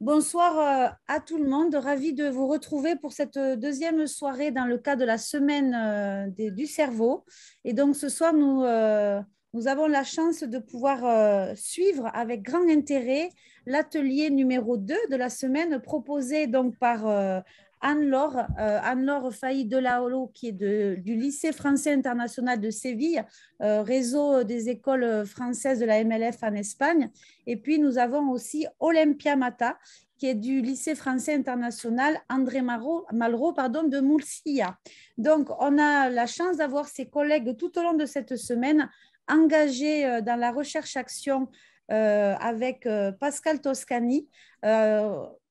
Bonsoir euh, à tout le monde, ravi de vous retrouver pour cette deuxième soirée dans le cadre de la semaine euh, du cerveau. Et donc ce soir, nous, euh, nous avons la chance de pouvoir suivre avec grand intérêt l'atelier numéro 2 de la semaine proposé donc par Anne-Laure, euh, Failly Delaolo, qui est du lycée français international de Séville, euh, réseau des écoles françaises de la MLF en Espagne. Et puis nous avons aussi Olympia Mata, qui est du lycée français international André Malraux pardon, de Murcia. Donc, on a la chance d'avoir ces collègues tout au long de cette semaine engagés euh, dans la recherche-action avec Pascal Toscani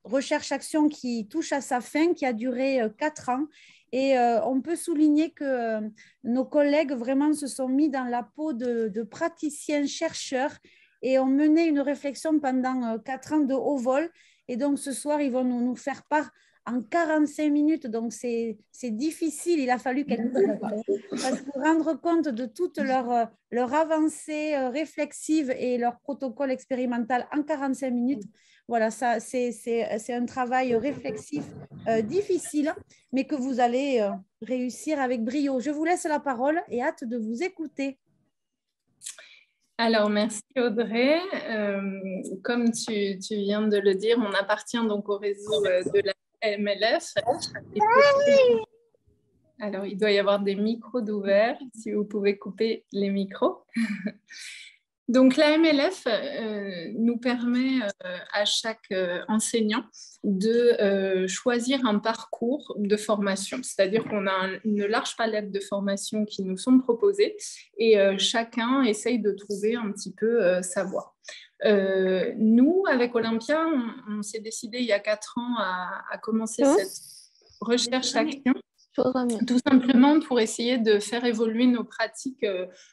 recherche-action qui touche à sa fin, qui a duré euh, quatre ans. Et euh, on peut souligner que euh, nos collègues vraiment se sont mis dans la peau de, praticiens chercheurs et ont mené une réflexion pendant quatre ans de haut vol. Et donc ce soir, ils vont nous, nous faire part en 45 minutes, donc c'est difficile. Il a fallu qu'elle pour rendre compte de toute leur, leur avancée réflexive et leur protocole expérimental en 45 minutes. Voilà, ça, c'est un travail réflexif euh, difficile, mais que vous allez euh, réussir avec brio. Je vous laisse la parole et hâte de vous écouter. Alors, merci Audrey. Euh, comme tu, tu, viens de le dire, on appartient donc au réseau de la MLF. Alors, il doit y avoir des micros d'ouvert, si vous pouvez couper les micros. Donc la MLF euh, nous permet euh, à chaque euh, enseignant de choisir un parcours de formation, c'est-à-dire qu'on a une large palette de formations qui nous sont proposées et chacun essaye de trouver un petit peu sa voie. nous, avec Olympia, on, s'est décidé il y a quatre ans à, à commencer cette recherche-action tout simplement pour essayer de faire évoluer nos pratiques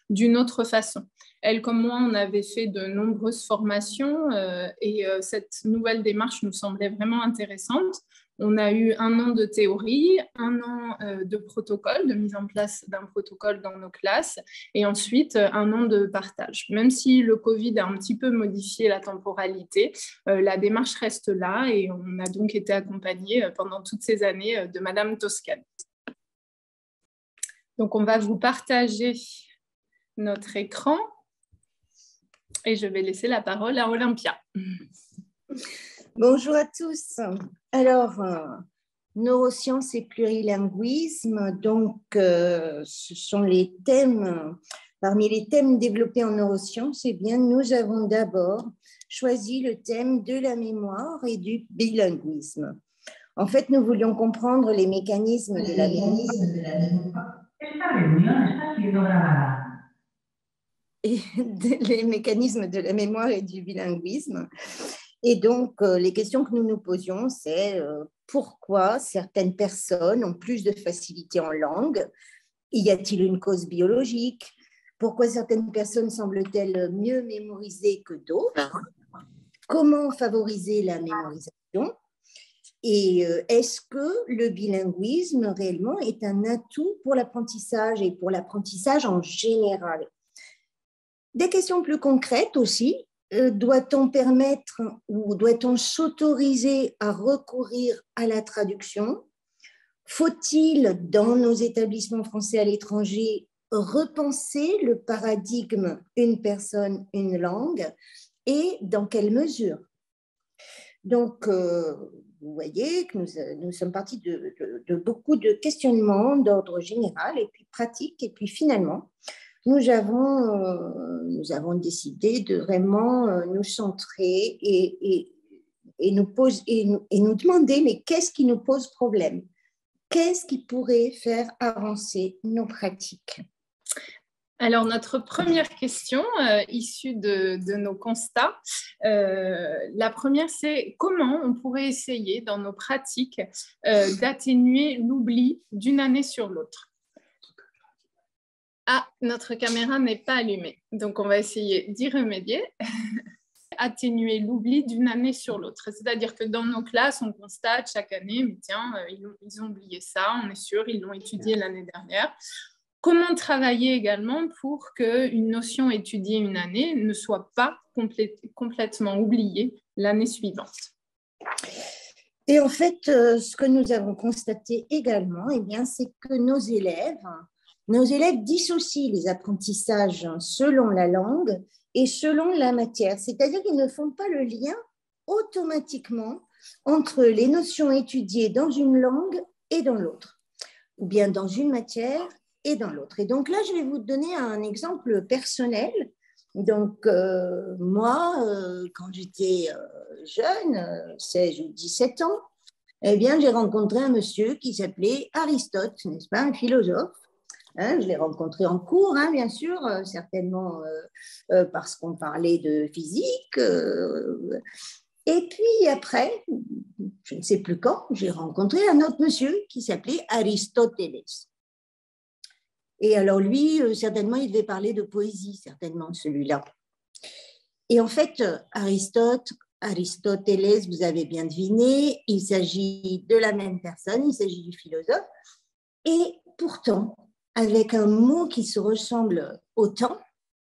d'une autre façon. Elle comme moi, on avait fait de nombreuses formations euh, et euh, cette nouvelle démarche nous semblait vraiment intéressante. On a eu un an de théorie, un an euh, de protocole, de mise en place d'un protocole dans nos classes, et ensuite un an de partage. Même si le Covid a un petit peu modifié la temporalité, la démarche reste là et on a donc été accompagné pendant toutes ces années de Madame Toscane. Donc on va vous partager notre écran et je vais laisser la parole à Olympia. Bonjour à tous. Alors, euh, neurosciences et plurilinguisme, donc euh, ce sont les thèmes, parmi les thèmes développés en neurosciences, eh bien, nous avons d'abord choisi le thème de la mémoire et du bilinguisme. En fait, nous voulions comprendre les mécanismes de la mémoire. les mécanismes de la mémoire et du bilinguisme. Et donc, euh, les questions que nous nous posions, c'est euh, pourquoi certaines personnes ont plus de facilité en langue? Y a-t-il une cause biologique? Pourquoi certaines personnes semblent-elles mieux mémorisées que d'autres? Comment favoriser la mémorisation? Et euh, est-ce que le bilinguisme réellement est un atout pour l'apprentissage et pour l'apprentissage en général? Des questions plus concrètes aussi. Euh, doit-on permettre ou doit-on s'autoriser à recourir à la traduction? Faut-il, dans nos établissements français à l'étranger, repenser le paradigme une personne, une langue? Et dans quelle mesure? Donc, euh, vous voyez que nous, sommes partis de, de, beaucoup de questionnements d'ordre général et puis pratique, et puis finalement, nous avons, euh, nous avons décidé de vraiment euh, nous centrer et, nous demander, mais qu'est-ce qui nous pose problème? Qu'est-ce qui pourrait faire avancer nos pratiques? Alors, notre première question, euh, issue de, nos constats, la première, c'est comment on pourrait essayer dans nos pratiques d'atténuer l'oubli d'une année sur l'autre? Ah, notre caméra n'est pas allumée. Donc, on va essayer d'y remédier. atténuer l'oubli d'une année sur l'autre. C'est-à-dire que dans nos classes, on constate chaque année, mais tiens, euh, ils ont, oublié ça, on est sûr, ils l'ont étudié l'année dernière. Comment travailler également pour qu'une notion étudiée une année ne soit pas complètement oubliée l'année suivante? Et en fait, ce que nous avons constaté également, eh c'est que nos élèves, nos élèves dissocient les apprentissages selon la langue et selon la matière, c'est-à-dire qu'ils ne font pas le lien automatiquement entre les notions étudiées dans une langue et dans l'autre, ou bien dans une matière et dans l'autre. Et donc là, je vais vous donner un exemple personnel. Donc, euh, moi, euh, quand j'étais euh, jeune, 16 ou 17 ans, eh bien, j'ai rencontré un monsieur qui s'appelait Aristote, n'est-ce pas, un philosophe. Hein, je l'ai rencontré en cours, hein, bien sûr, certainement parce qu'on parlait de physique. Et puis après, je ne sais plus quand, j'ai rencontré un autre monsieur qui s'appelait Aristoteles. Et alors lui, euh, certainement, il devait parler de poésie, certainement, celui-là. Et en fait, Aristote, Aristoteles, vous avez bien deviné, il s'agit de la même personne, il s'agit du philosophe. Et pourtant, avec un mot qui se ressemble autant,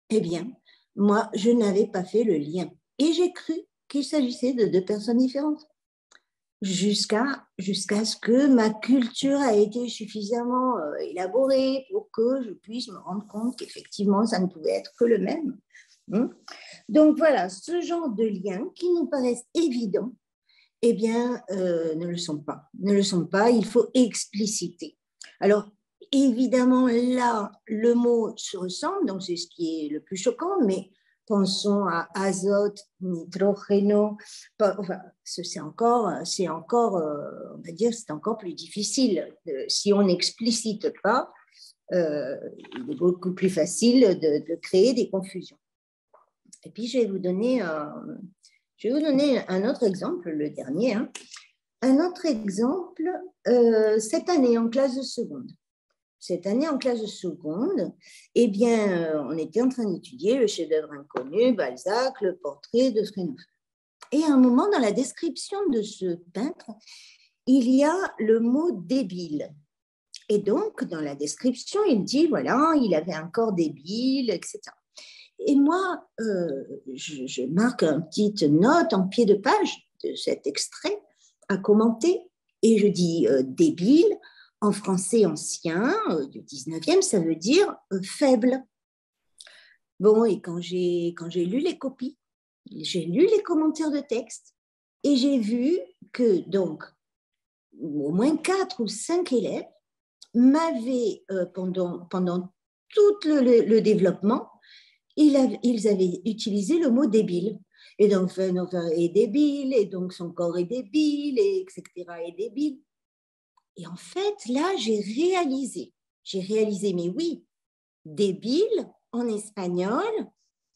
eh bien, moi, je n'avais pas fait le lien. Et j'ai cru qu'il s'agissait de deux personnes différentes. Jusqu'à ce que ma culture a été suffisamment euh, élaborée pour que je puisse me rendre compte qu'effectivement, ça ne pouvait être que le même. Hein. Donc voilà, ce genre de liens qui nous paraissent évidents, eh bien, euh, ne le sont pas. Ne le sont pas, il faut expliciter. Alors, évidemment, là, le mot se ressemble, donc c'est ce qui est le plus choquant, mais pensons à azote, nitrogène. Enfin, c'est encore, c'est encore, euh, on va dire, c'est encore plus difficile. Si on n'explicite pas, euh, il est beaucoup plus facile de, créer des confusions. Et puis, je vais vous donner, je vais vous donner un autre exemple, le dernier. Hein. Un autre exemple, euh, cette année en classe de seconde cette année en classe de seconde, eh bien, euh, on était en train d'étudier le chef-d'œuvre inconnu, Balzac, le portrait de Fresno. Et à un moment, dans la description de ce peintre, il y a le mot débile. Et donc, dans la description, il dit, voilà, il avait un corps débile, etc. Et moi, euh, je, marque une petite note en pied de page de cet extrait à commenter, et je dis euh, débile en français ancien euh, du 19e, ça veut dire euh, faible. Bon, et quand j'ai, lu les copies, j'ai lu les commentaires de texte et j'ai vu que donc au moins quatre ou cinq élèves m'avaient, euh, pendant, pendant tout le, développement, ils avaient, utilisé le mot débile. Et donc, est débile, et donc son corps est débile, et etc. est débile. Et en fait, là, j'ai réalisé, j'ai réalisé, mais oui, débile en espagnol,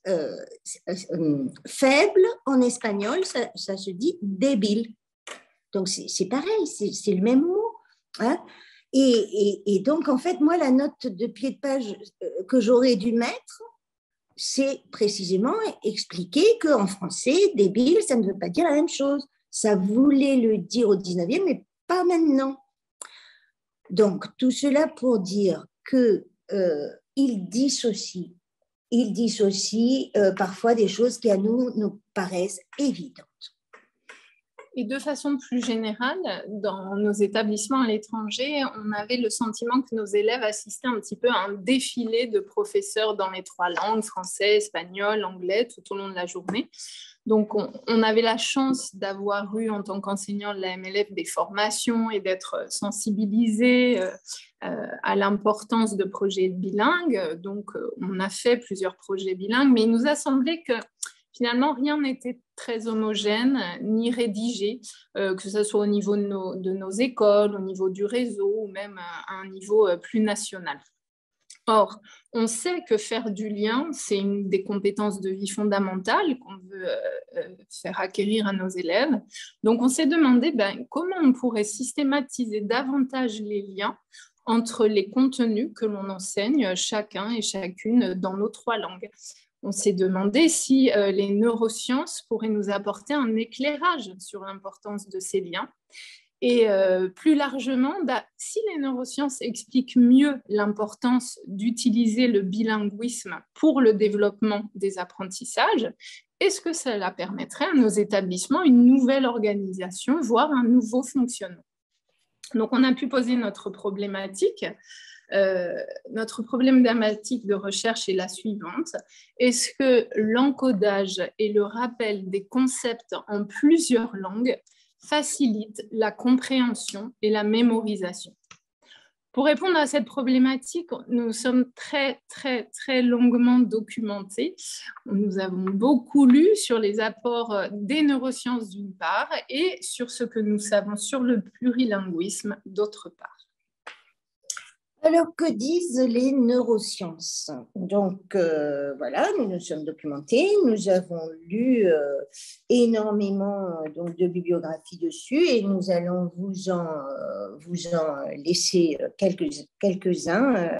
euh, euh, faible en espagnol, ça, se dit débile. Donc c'est pareil, c'est le même mot. Hein. et, donc, en fait, moi, la note de pied de page euh, que j'aurais dû mettre, c'est précisément expliquer qu'en français, débile, ça ne veut pas dire la même chose. Ça voulait le dire au 19e, mais pas maintenant. Donc, tout cela pour dire que euh, il dissocie, il dissocie euh, parfois des choses qui à nous nous paraissent évidentes. Et de façon plus générale, dans nos établissements à l'étranger, on avait le sentiment que nos élèves assistaient un petit peu à un défilé de professeurs dans les trois langues, français, espagnol, anglais, tout au long de la journée. Donc, on, avait la chance d'avoir eu en tant qu'enseignant de la MLF des formations et d'être sensibilisé euh, euh, à l'importance de projets bilingues. Donc, euh, on a fait plusieurs projets bilingues, mais il nous a semblé que finalement, rien n'était très homogène ni rédigé, que ce soit au niveau de nos, écoles, au niveau du réseau ou même à un niveau plus national. Or, on sait que faire du lien, c'est une des compétences de vie fondamentales qu'on veut euh, euh, faire acquérir à nos élèves. Donc, on s'est demandé ben, comment on pourrait systématiser davantage les liens entre les contenus que l'on enseigne chacun et chacune dans nos trois langues. On s'est demandé si euh, les neurosciences pourraient nous apporter un éclairage sur l'importance de ces liens et euh, plus largement, bah, si les neurosciences expliquent mieux l'importance d'utiliser le bilinguisme pour le développement des apprentissages, est-ce que cela permettrait à nos établissements une nouvelle organisation, voire un nouveau fonctionnement? Donc, on a pu poser notre problématique. Euh, notre problématique de recherche est la suivante. Est-ce que l'encodage et le rappel des concepts en plusieurs langues facilitent la compréhension et la mémorisation pour répondre à cette problématique, nous sommes très, très, très longuement documentés. Nous avons beaucoup lu sur les apports des neurosciences d'une part et sur ce que nous savons sur le plurilinguisme d'autre part. Alors, que disent les neurosciences? Donc, euh, voilà, nous nous sommes documentés, nous avons lu euh, énormément donc, de bibliographies dessus et nous allons vous en, euh, laisser quelques, quelques-uns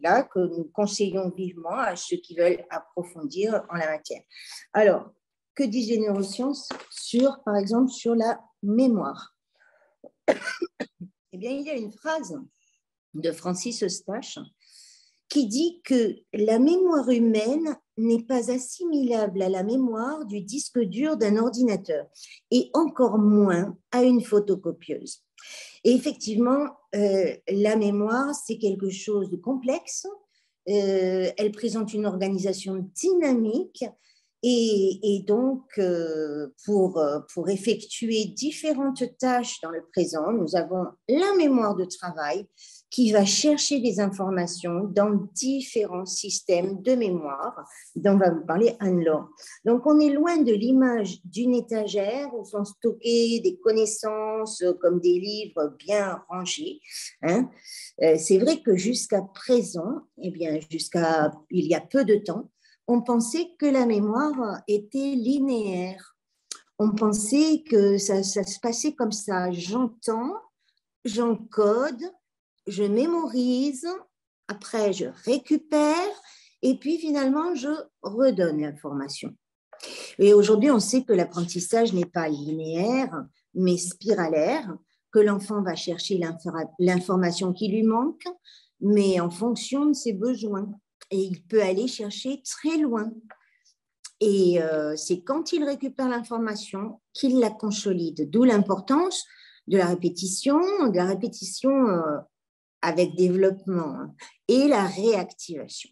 là que nous conseillons vivement à ceux qui veulent approfondir en la matière. Alors, que disent les neurosciences sur, par exemple, sur la mémoire? Eh bien, il y a une phrase de Francis Eustache, qui dit que la mémoire humaine n'est pas assimilable à la mémoire du disque dur d'un ordinateur et encore moins à une photocopieuse. Et effectivement, euh, la mémoire, c'est quelque chose de complexe. Euh, elle présente une organisation dynamique et, donc, euh, pour, pour effectuer différentes tâches dans le présent, nous avons la mémoire de travail, qui va chercher des informations dans différents systèmes de mémoire dont va vous parler Anne-Laure. Donc, on est loin de l'image d'une étagère où sont stockées des connaissances comme des livres bien rangés. Hein. Euh, c'est vrai que jusqu'à présent, eh bien, jusqu'à il y a peu de temps, on pensait que la mémoire était linéaire. On pensait que ça, se passait comme ça. J'entends, j'encode, je mémorise, après je récupère et puis finalement je redonne l'information. Et aujourd'hui, on sait que l'apprentissage n'est pas linéaire, mais spiralaire, que l'enfant va chercher l'information qui lui manque, mais en fonction de ses besoins. Et il peut aller chercher très loin. Et euh, c'est quand il récupère l'information qu'il la consolide, d'où l'importance de la répétition, de la répétition euh, avec développement hein, et la réactivation.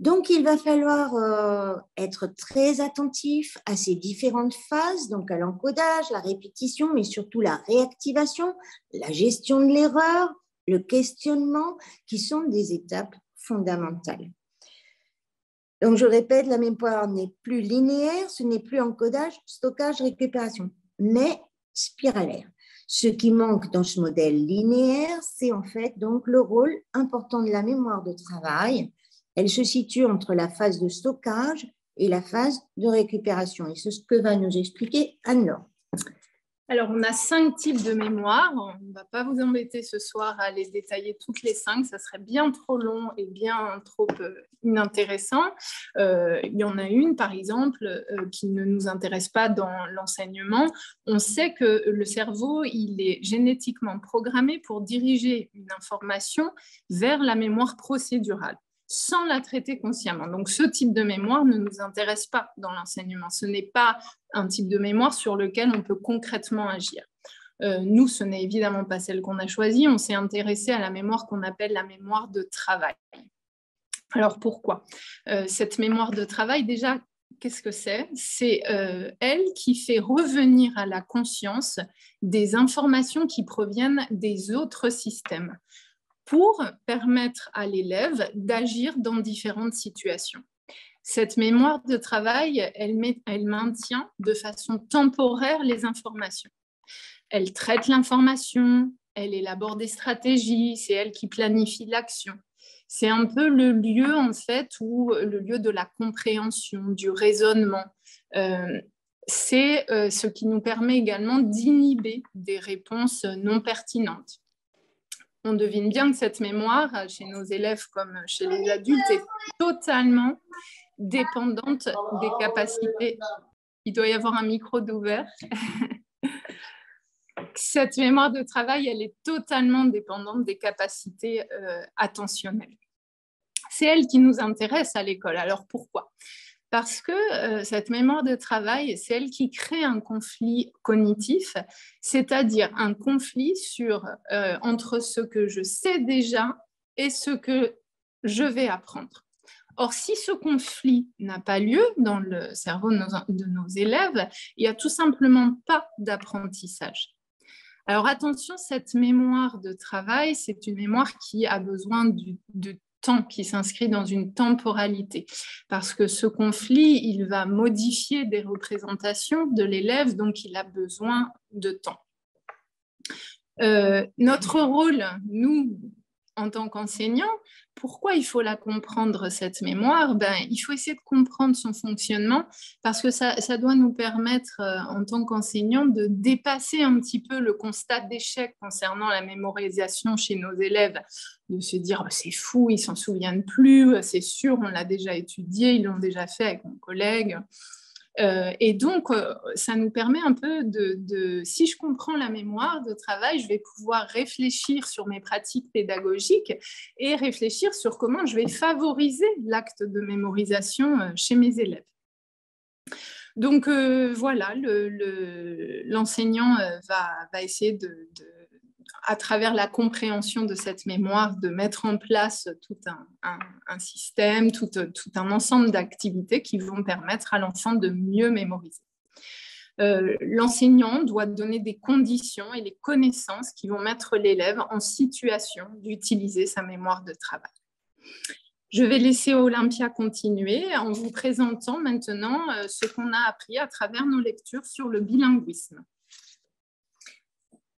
Donc, il va falloir euh, être très attentif à ces différentes phases, donc à l'encodage, la répétition, mais surtout la réactivation, la gestion de l'erreur, le questionnement, qui sont des étapes fondamentales. Donc, je répète, la mémoire n'est plus linéaire, ce n'est plus encodage, stockage, récupération, mais spiralaire. Ce qui manque dans ce modèle linéaire, c'est en fait donc le rôle important de la mémoire de travail. Elle se situe entre la phase de stockage et la phase de récupération. Et c'est ce que va nous expliquer Anne-Laure. Alors, on a cinq types de mémoire. On ne va pas vous embêter ce soir à les détailler toutes les cinq. Ça serait bien trop long et bien trop euh, inintéressant. Euh, il y en a une, par exemple, euh, qui ne nous intéresse pas dans l'enseignement. On sait que le cerveau, il est génétiquement programmé pour diriger une information vers la mémoire procédurale sans la traiter consciemment. Donc ce type de mémoire ne nous intéresse pas dans l'enseignement. Ce n'est pas un type de mémoire sur lequel on peut concrètement agir. Euh, nous, ce n'est évidemment pas celle qu'on a choisie. On s'est intéressé à la mémoire qu'on appelle la mémoire de travail. Alors pourquoi? Euh, Cette mémoire de travail, déjà, qu'est-ce que c'est? C'est euh, elle qui fait revenir à la conscience des informations qui proviennent des autres systèmes pour permettre à l'élève d'agir dans différentes situations. Cette mémoire de travail, elle, maintient de façon temporaire les informations. Elle traite l'information, elle élabore des stratégies, c'est elle qui planifie l'action. C'est un peu le lieu, en fait, où le lieu de la compréhension, du raisonnement. Euh, c'est euh, ce qui nous permet également d'inhiber des réponses non pertinentes on devine bien que cette mémoire, chez nos élèves comme chez les adultes, est totalement dépendante des capacités. Il doit y avoir un micro d'ouvert. cette mémoire de travail, elle est totalement dépendante des capacités euh, attentionnelles. C'est elle qui nous intéresse à l'école. Alors pourquoi? Parce que euh, cette mémoire de travail, c'est elle qui crée un conflit cognitif, c'est-à-dire un conflit euh, entre ce que je sais déjà et ce que je vais apprendre. Or, si ce conflit n'a pas lieu dans le cerveau de nos, de nos élèves, il n'y a tout simplement pas d'apprentissage. Alors attention, cette mémoire de travail, c'est une mémoire qui a besoin du, de temps, qui s'inscrit dans une temporalité. Parce que ce conflit, il va modifier des représentations de l'élève, donc il a besoin de temps. Euh, notre rôle, nous, en tant qu'enseignant, pourquoi il faut la comprendre, cette mémoire? Ben, Il faut essayer de comprendre son fonctionnement parce que ça, doit nous permettre, euh, en tant qu'enseignant, de dépasser un petit peu le constat d'échec concernant la mémorisation chez nos élèves, de se dire c'est fou, ils s'en souviennent plus, c'est sûr, on l'a déjà étudié, ils l'ont déjà fait avec mon collègue. Euh, et donc, euh, ça nous permet un peu de, si je comprends la mémoire de travail, je vais pouvoir réfléchir sur mes pratiques pédagogiques et réfléchir sur comment je vais favoriser l'acte de mémorisation euh, chez mes élèves. Donc voilà, l'enseignant va, essayer de à travers la compréhension de cette mémoire, de mettre en place tout un, système, tout, un ensemble d'activités qui vont permettre à l'enfant de mieux mémoriser. Euh, l'enseignant doit donner des conditions et les connaissances qui vont mettre l'élève en situation d'utiliser sa mémoire de travail. Je vais laisser Olympia continuer en vous présentant maintenant euh, ce qu'on a appris à travers nos lectures sur le bilinguisme.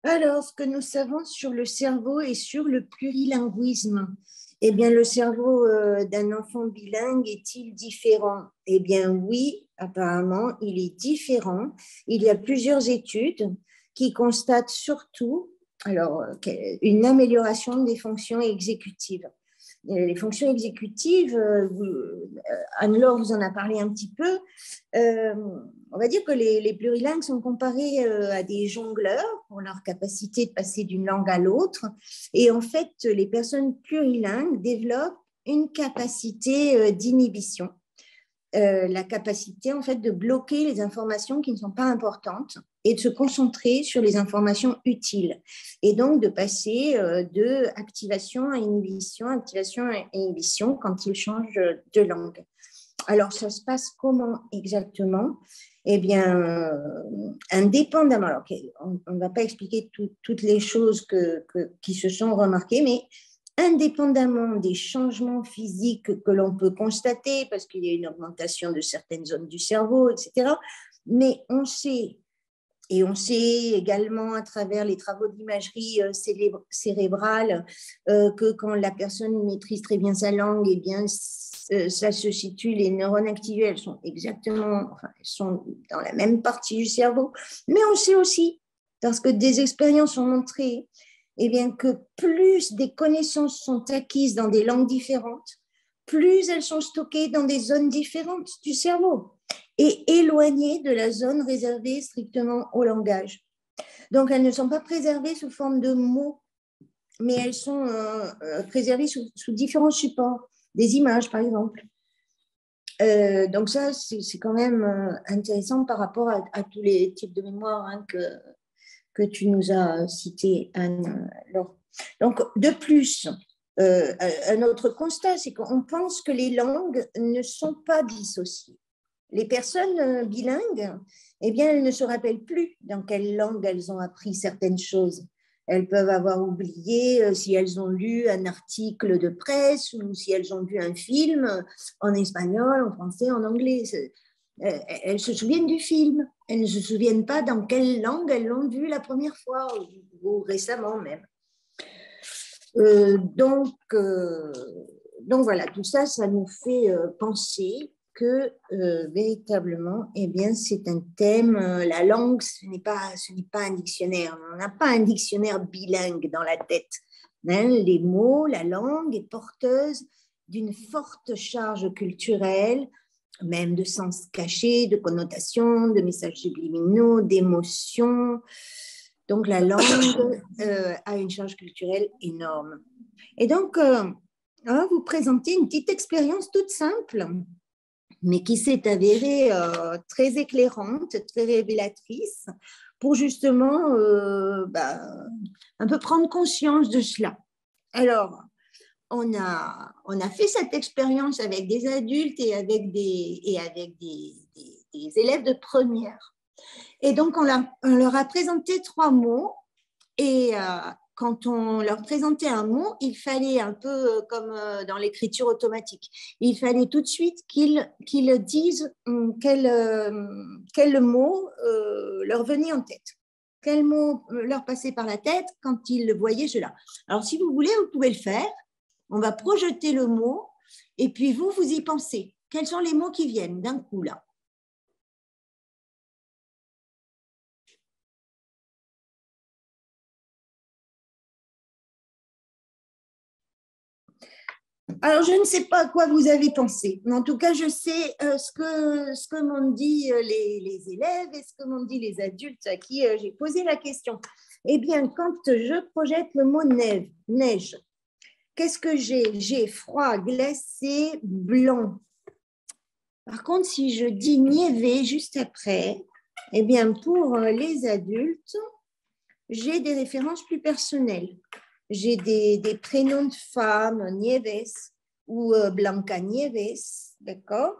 Alors, ce que nous savons sur le cerveau et sur le plurilinguisme, eh bien, le cerveau euh, d'un enfant bilingue est-il différent? Eh bien, oui, apparemment, il est différent. Il y a plusieurs études qui constatent surtout une amélioration des fonctions exécutives. Les fonctions exécutives, euh, Anne-Laure vous en a parlé un petit peu, euh, on va dire que les, plurilingues sont comparés euh, à des jongleurs pour leur capacité de passer d'une langue à l'autre. Et en fait, les personnes plurilingues développent une capacité euh, d'inhibition, euh, la capacité en fait de bloquer les informations qui ne sont pas importantes et de se concentrer sur les informations utiles. Et donc de passer de activation à inhibition, activation à inhibition quand ils changent de langue. Alors, ça se passe comment exactement? Eh bien, euh, indépendamment, alors on ne va pas expliquer toutes les choses qui se sont remarquées, mais indépendamment des changements physiques que l'on peut constater, parce qu'il y a une augmentation de certaines zones du cerveau, etc., mais on sait, et on sait également à travers les travaux d'imagerie euh, cérébrale euh, que quand la personne maîtrise très bien sa langue, eh bien, euh, ça se situe, les neurones activés, elles sont exactement, enfin, sont dans la même partie du cerveau. Mais on sait aussi, parce que des expériences ont montré, eh bien, que plus des connaissances sont acquises dans des langues différentes, plus elles sont stockées dans des zones différentes du cerveau et éloignées de la zone réservée strictement au langage. Donc, elles ne sont pas préservées sous forme de mots, mais elles sont euh, euh, préservées sous, différents supports des images, par exemple. Euh, donc ça, c'est quand même intéressant par rapport à, tous les types de mémoire hein, que, que tu nous as cités, Anne. Donc, de plus, un autre constat, c'est qu'on pense que les langues ne sont pas dissociées. Les personnes bilingues, eh bien, elles ne se rappellent plus dans quelle langue elles ont appris certaines choses. Elles peuvent avoir oublié euh, si elles ont lu un article de presse ou si elles ont vu un film en espagnol, en français, en anglais. Euh, elles se souviennent du film. Elles ne se souviennent pas dans quelle langue elles l'ont vu la première fois ou, récemment même. Euh, donc, donc voilà, tout ça, ça nous fait penser que euh, véritablement, eh bien, c'est un thème. Euh, la langue, ce n'est pas, pas un dictionnaire. On n'a pas un dictionnaire bilingue dans la tête. Hein. les mots, la langue est porteuse d'une forte charge culturelle, même de sens caché, de connotations, de messages subliminaux, d'émotions. Donc la langue euh, a une charge culturelle énorme. Et donc, on va vous présenter une petite expérience toute simple mais qui s'est avérée euh, très éclairante, très révélatrice, pour justement euh, bah, un peu prendre conscience de cela. Alors, on a, on a fait cette expérience avec des adultes et avec des, et avec des, élèves de première. Et donc, on, on, leur a présenté trois mots et, euh, quand on leur présentait un mot, il fallait un peu euh, comme euh, dans l'écriture automatique, il fallait tout de suite qu'ils disent hum, quel, euh, quel mot leur venait en tête, quel mot leur passait par la tête quand ils voyaient cela. Alors, si vous voulez, vous pouvez le faire. On va projeter le mot et puis vous, vous y pensez. Quels sont les mots qui viennent d'un coup là? Alors, je ne sais pas à quoi vous avez pensé, mais en tout cas, je sais euh, ce que, m'ont dit euh, les, les, élèves et ce que m'ont dit les adultes à qui euh, j'ai posé la question. Eh bien, quand je projette le mot neige, neige qu'est-ce que j'ai? J'ai froid, glacé, blanc. Par contre, si je dis niévé juste après, eh bien, pour les adultes, j'ai des références plus personnelles j'ai des, prénoms de femmes, Nieves ou euh, Blanca Nieves, d'accord?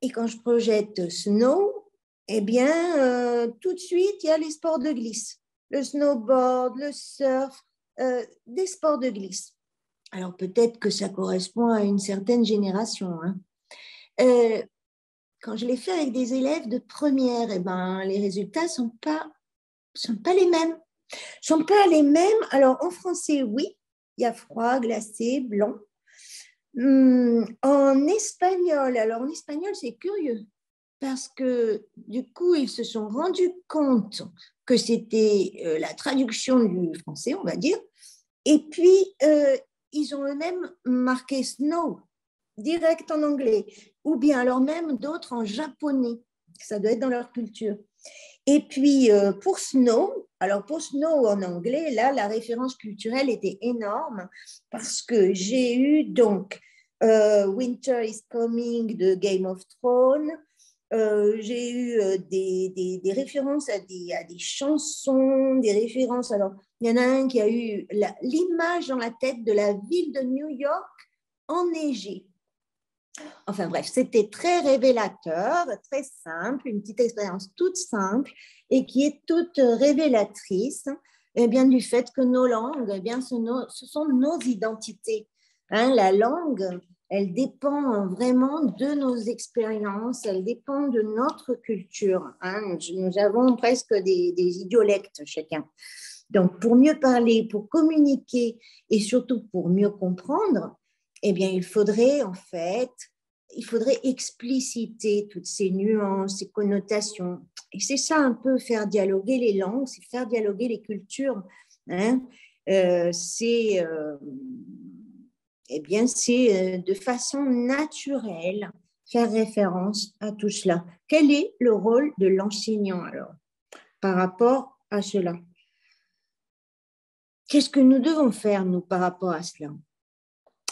Et quand je projette Snow, eh bien, euh, tout de suite, il y a les sports de glisse, le snowboard, le surf, euh, des sports de glisse. Alors peut-être que ça correspond à une certaine génération. Hein. quand je l'ai fait avec des élèves de première, eh ben, les résultats ne sont pas, sont pas les mêmes sont pas les mêmes. Alors, en français, oui, il y a froid, glacé, blanc. Hum, en espagnol, alors en espagnol, c'est curieux parce que du coup, ils se sont rendus compte que c'était euh, la traduction du français, on va dire. Et puis, euh, ils ont eux-mêmes marqué snow direct en anglais, ou bien alors même d'autres en japonais. Ça doit être dans leur culture. Et puis, euh, pour snow, alors pour Snow en anglais, là, la référence culturelle était énorme parce que j'ai eu donc euh, Winter is Coming de Game of Thrones. Euh, j'ai eu euh, des, des, références à des, à des, chansons, des références. Alors, il y en a un qui a eu l'image dans la tête de la ville de New York enneigée. Enfin bref, c'était très révélateur, très simple, une petite expérience toute simple et qui est toute révélatrice eh bien, du fait que nos langues, eh bien, ce, sont nos identités. Hein, la langue, elle dépend vraiment de nos expériences, elle dépend de notre culture. Hein. Nous avons presque des, des idiolectes chacun. Donc, pour mieux parler, pour communiquer et surtout pour mieux comprendre, eh bien, il faudrait en fait, il faudrait expliciter toutes ces nuances, ces connotations. Et c'est ça un peu faire dialoguer les langues, c'est faire dialoguer les cultures. Hein. Euh, c'est, euh, eh bien, c'est euh, de façon naturelle faire référence à tout cela. Quel est le rôle de l'enseignant alors par rapport à cela? Qu'est-ce que nous devons faire, nous, par rapport à cela?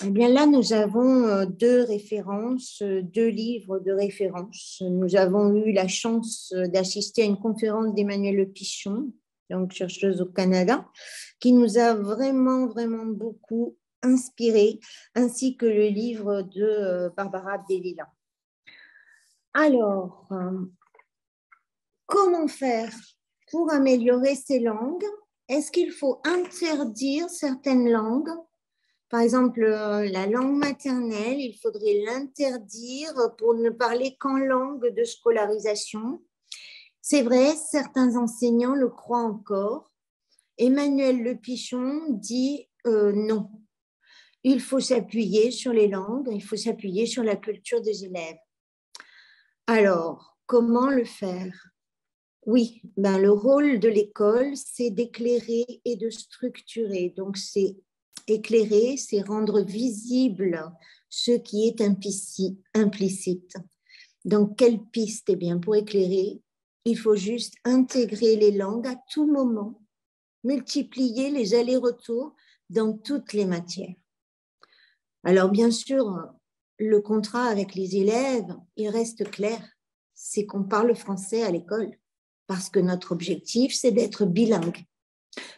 Eh bien là, nous avons euh, deux références, euh, deux livres de référence. Nous avons eu la chance euh, d'assister à une conférence d'Emmanuel Pichon, donc chercheuse au Canada, qui nous a vraiment, vraiment beaucoup inspiré, ainsi que le livre de Barbara Delila. Alors, comment faire pour améliorer ces langues? Est-ce qu'il faut interdire certaines langues? Par exemple, euh, la langue maternelle, il faudrait l'interdire pour ne parler qu'en langue de scolarisation. C'est vrai, certains enseignants le croient encore. Emmanuel Le Pichon dit euh, non. Il faut s'appuyer sur les langues, il faut s'appuyer sur la culture des élèves. Alors, comment le faire? Oui, ben, le rôle de l'école, c'est d'éclairer et de structurer. Donc, c'est Éclairer, c'est rendre visible ce qui est implicite. Donc, quelle piste? Eh bien, pour éclairer, il faut juste intégrer les langues à tout moment, multiplier les allers-retours dans toutes les matières. Alors, bien sûr, le contrat avec les élèves, il reste clair. C'est qu'on parle français à l'école parce que notre objectif, c'est d'être bilingue.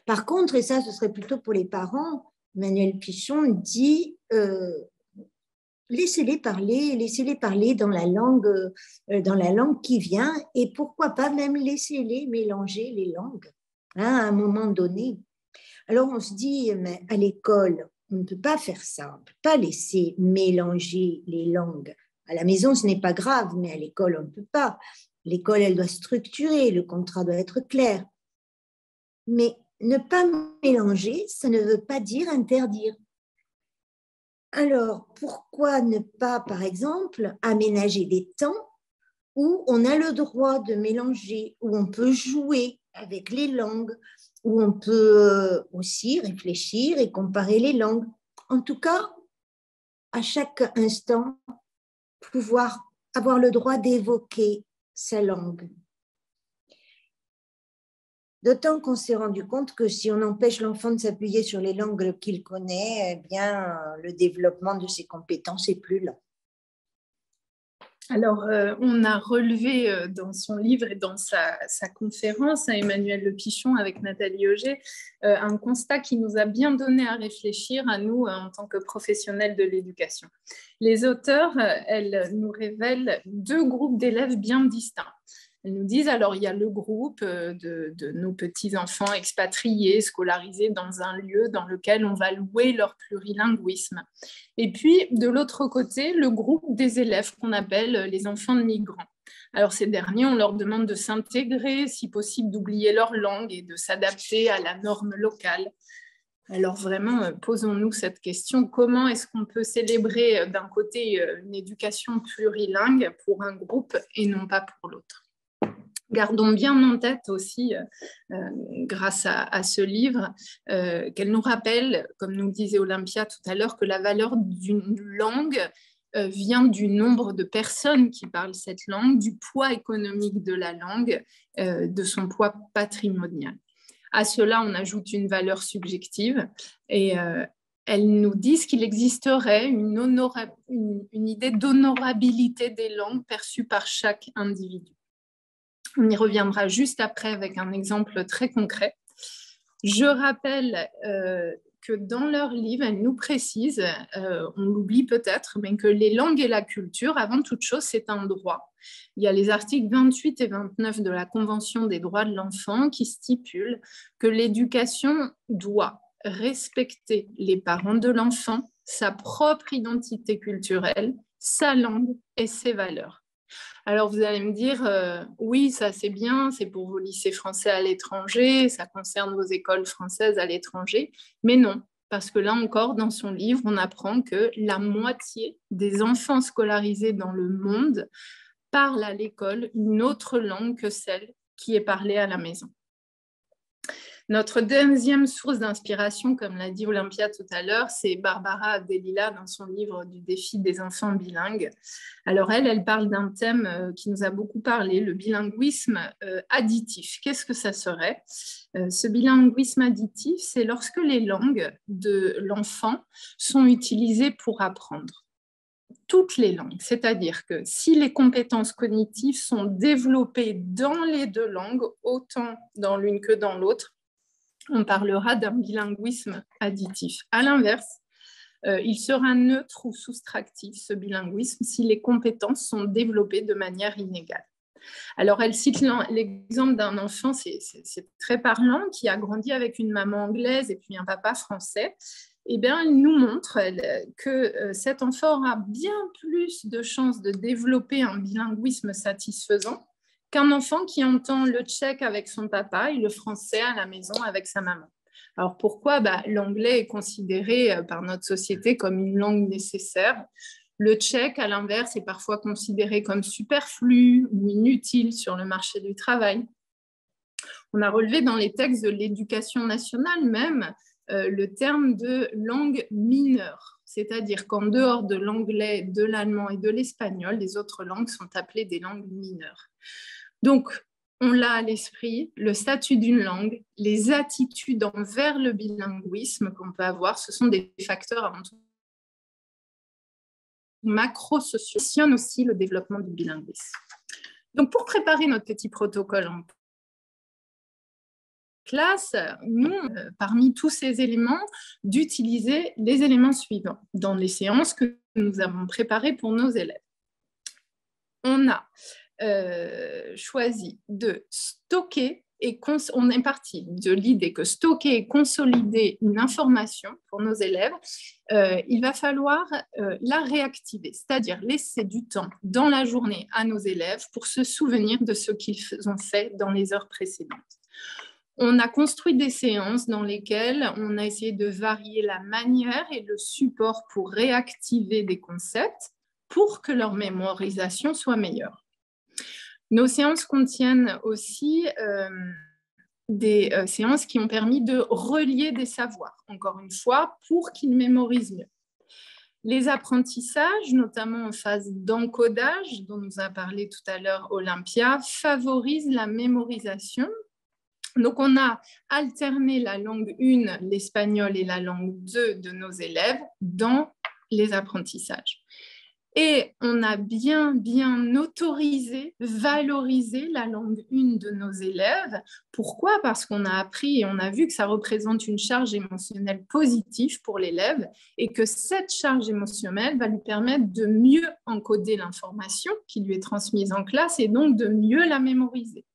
Par contre, et ça, ce serait plutôt pour les parents, Manuel Pichon dit euh, laissez-les parler, laissez-les parler dans la langue, euh, dans la langue qui vient, et pourquoi pas même laissez-les mélanger les langues hein, à un moment donné. Alors on se dit, mais à l'école, on ne peut pas faire ça, on ne peut pas laisser mélanger les langues. À la maison, ce n'est pas grave, mais à l'école, on ne peut pas. L'école, elle doit structurer, le contrat doit être clair. Mais ne pas mélanger, ça ne veut pas dire interdire. Alors, pourquoi ne pas, par exemple, aménager des temps où on a le droit de mélanger, où on peut jouer avec les langues, où on peut aussi réfléchir et comparer les langues? En tout cas, à chaque instant, pouvoir avoir le droit d'évoquer sa langue. D'autant qu'on s'est rendu compte que si on empêche l'enfant de s'appuyer sur les langues qu'il connaît, eh bien, le développement de ses compétences est plus lent. Alors, euh, on a relevé euh, dans son livre et dans sa, conférence à Emmanuel Le Pichon avec Nathalie Auger euh, un constat qui nous a bien donné à réfléchir à nous en tant que professionnels de l'éducation. Les auteurs, elles nous révèlent deux groupes d'élèves bien distincts. Elles nous disent alors il y a le groupe euh, de, nos petits-enfants expatriés, scolarisés dans un lieu dans lequel on va louer leur plurilinguisme. Et puis de l'autre côté, le groupe des élèves qu'on appelle les enfants de migrants. Alors ces derniers, on leur demande de s'intégrer, si possible d'oublier leur langue et de s'adapter à la norme locale. Alors vraiment, euh, posons-nous cette question, comment est-ce qu'on peut célébrer euh, d'un côté une éducation plurilingue pour un groupe et non pas pour l'autre? Gardons bien en tête aussi, euh, euh, grâce à, ce livre, euh, qu'elle nous rappelle, comme nous disait Olympia tout à l'heure, que la valeur d'une langue vient du nombre de personnes qui parlent cette langue, du poids économique de la langue, de son poids patrimonial. À cela, on ajoute une valeur subjective et elles nous disent qu'il existerait une, une idée d'honorabilité des langues perçue par chaque individu. On y reviendra juste après avec un exemple très concret. Je rappelle euh, que dans leur livre, elles nous précisent, euh, on l'oublie peut-être, mais que les langues et la culture, avant toute chose, c'est un droit. Il y a les articles 28 et 29 de la Convention des droits de l'enfant qui stipulent que l'éducation doit respecter les parents de l'enfant, sa propre identité culturelle, sa langue et ses valeurs. Alors vous allez me dire, euh, oui, ça c'est bien, c'est pour vos lycées français à l'étranger, ça concerne vos écoles françaises à l'étranger, mais non, parce que là encore, dans son livre, on apprend que la moitié des enfants scolarisés dans le monde parlent à l'école une autre langue que celle qui est parlée à la maison. Notre deuxième source d'inspiration, comme l'a dit Olympia tout à l'heure, c'est Barbara Abdelila dans son livre du défi des enfants bilingues. Alors elle, elle parle d'un thème euh, qui nous a beaucoup parlé, le bilinguisme euh, additif. Qu'est-ce que ça serait? Euh, Ce bilinguisme additif, c'est lorsque les langues de l'enfant sont utilisées pour apprendre toutes les langues. C'est-à-dire que si les compétences cognitives sont développées dans les deux langues, autant dans l'une que dans l'autre, on parlera d'un bilinguisme additif. À l'inverse, euh, il sera neutre ou soustractif, ce bilinguisme, si les compétences sont développées de manière inégale. Alors, elle cite l'exemple d'un enfant, c'est très parlant, qui a grandi avec une maman anglaise et puis un papa français. Eh bien, elle nous montre que euh, cet enfant aura bien plus de chances de développer un bilinguisme satisfaisant qu'un enfant qui entend le tchèque avec son papa et le français à la maison avec sa maman. Alors pourquoi? Bah, L'anglais est considéré euh, par notre société comme une langue nécessaire. Le tchèque, à l'inverse, est parfois considéré comme superflu ou inutile sur le marché du travail. On a relevé dans les textes de l'éducation nationale même euh, le terme de langue mineure, c'est-à-dire qu'en dehors de l'anglais, de l'allemand et de l'espagnol, les autres langues sont appelées des langues mineures. Donc, on l'a à l'esprit, le statut d'une langue, les attitudes envers le bilinguisme qu'on peut avoir, ce sont des facteurs avant tout macro-sociaux aussi le développement du bilinguisme. Donc, pour préparer notre petit protocole en classe, nous, euh, parmi tous ces éléments, d'utiliser les éléments suivants dans les séances que nous avons préparées pour nos élèves. On a euh, de stocker et on est parti de l'idée que stocker et consolider une information pour nos élèves, euh, il va falloir la réactiver, c'est-à-dire laisser du temps dans la journée à nos élèves pour se souvenir de ce qu'ils ont fait dans les heures précédentes on a construit des séances dans lesquelles on a essayé de varier la manière et le support pour réactiver des concepts pour que leur mémorisation soit meilleure. Nos séances contiennent aussi euh, des euh, séances qui ont permis de relier des savoirs, encore une fois, pour qu'ils mémorisent mieux. Les apprentissages, notamment en phase d'encodage, dont nous a parlé tout à l'heure Olympia, favorisent la mémorisation donc, on a alterné la langue 1, l'espagnol et la langue 2 de nos élèves dans les apprentissages. Et on a bien, bien autorisé, valorisé la langue 1 de nos élèves. Pourquoi? Parce qu'on a appris et on a vu que ça représente une charge émotionnelle positive pour l'élève et que cette charge émotionnelle va lui permettre de mieux encoder l'information qui lui est transmise en classe et donc de mieux la mémoriser.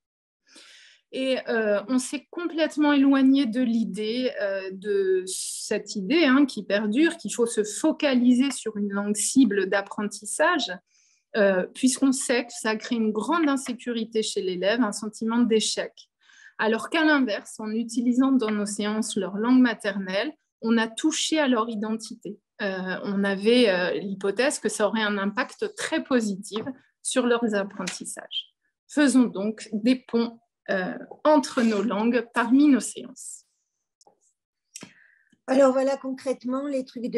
Et euh, on s'est complètement éloigné de l'idée, euh, de cette idée hein, qui perdure, qu'il faut se focaliser sur une langue cible d'apprentissage, euh, puisqu'on sait que ça crée une grande insécurité chez l'élève, un sentiment d'échec. Alors qu'à l'inverse, en utilisant dans nos séances leur langue maternelle, on a touché à leur identité. on avait l'hypothèse que ça aurait un impact très positif sur leurs apprentissages. Faisons donc des ponts euh, entre nos langues parmi nos séances. Alors voilà concrètement l'étude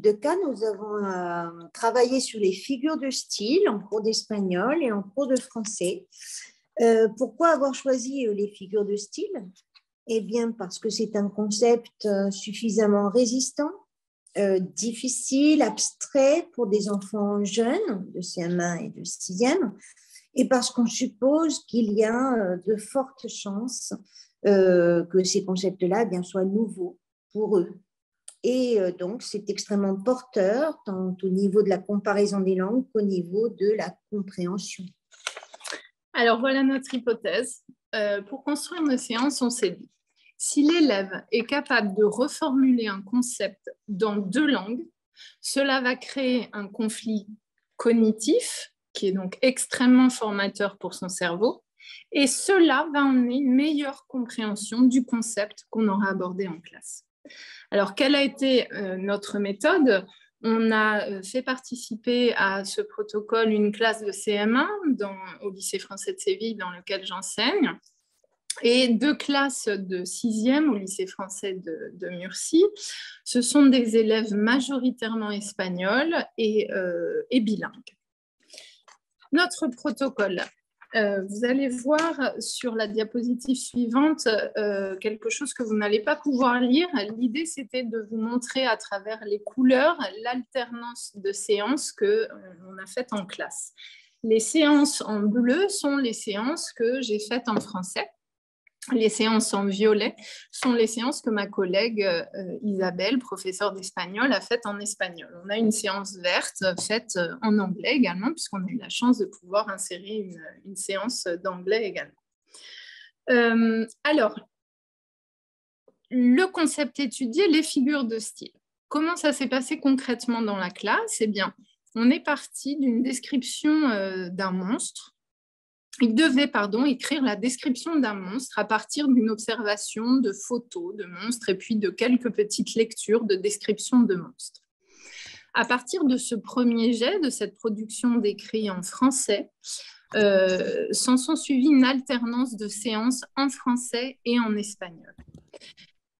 de, cas. Nous avons euh, travaillé sur les figures de style en cours d'espagnol et en cours de français. Euh, pourquoi avoir choisi les figures de style? Eh bien parce que c'est un concept suffisamment résistant, difficile, abstrait pour des enfants jeunes de CM1 et de 6e, et parce qu'on suppose qu'il y a euh, de fortes chances euh, que ces concepts-là bien soient nouveaux pour eux. Et euh, donc, c'est extrêmement porteur, tant au niveau de la comparaison des langues qu'au niveau de la compréhension. Alors, voilà notre hypothèse. pour construire nos séances, on s'est dit, si l'élève est capable de reformuler un concept dans deux langues, cela va créer un conflit cognitif qui est donc extrêmement formateur pour son cerveau. Et cela va emmener une meilleure compréhension du concept qu'on aura abordé en classe. Alors, quelle a été euh, notre méthode? On a euh, fait participer à ce protocole une classe de CM1 dans, au lycée français de Séville dans lequel j'enseigne et deux classes de sixième au lycée français de, Murcie. Ce sont des élèves majoritairement espagnols et, euh, et bilingues. Notre protocole. Euh, vous allez voir sur la diapositive suivante euh, quelque chose que vous n'allez pas pouvoir lire. L'idée, c'était de vous montrer à travers les couleurs l'alternance de séances qu'on euh, a faites en classe. Les séances en bleu sont les séances que j'ai faites en français. Les séances en violet sont les séances que ma collègue euh, Isabelle, professeure d'espagnol, a faites en espagnol. On a une séance verte faite euh, en anglais également, puisqu'on a eu la chance de pouvoir insérer une, séance d'anglais également. Euh, alors, le concept étudié, les figures de style. Comment ça s'est passé concrètement dans la classe? Eh bien, on est parti d'une description d'un monstre il devait pardon, écrire la description d'un monstre à partir d'une observation de photos de monstres et puis de quelques petites lectures de description de monstres. À partir de ce premier jet, de cette production d'écrits en français, euh, s'en sont suivies une alternance de séances en français et en espagnol.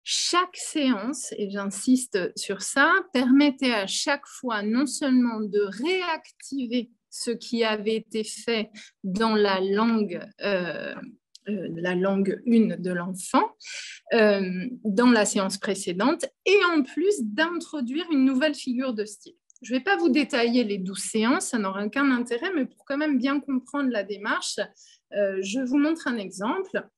Chaque séance, et j'insiste sur ça, permettait à chaque fois non seulement de réactiver ce qui avait été fait dans la langue, euh, euh, la langue une de l'enfant euh, dans la séance précédente, et en plus d'introduire une nouvelle figure de style. Je ne vais pas vous détailler les douze séances, ça n'aura aucun intérêt, mais pour quand même bien comprendre la démarche, je vous montre un exemple.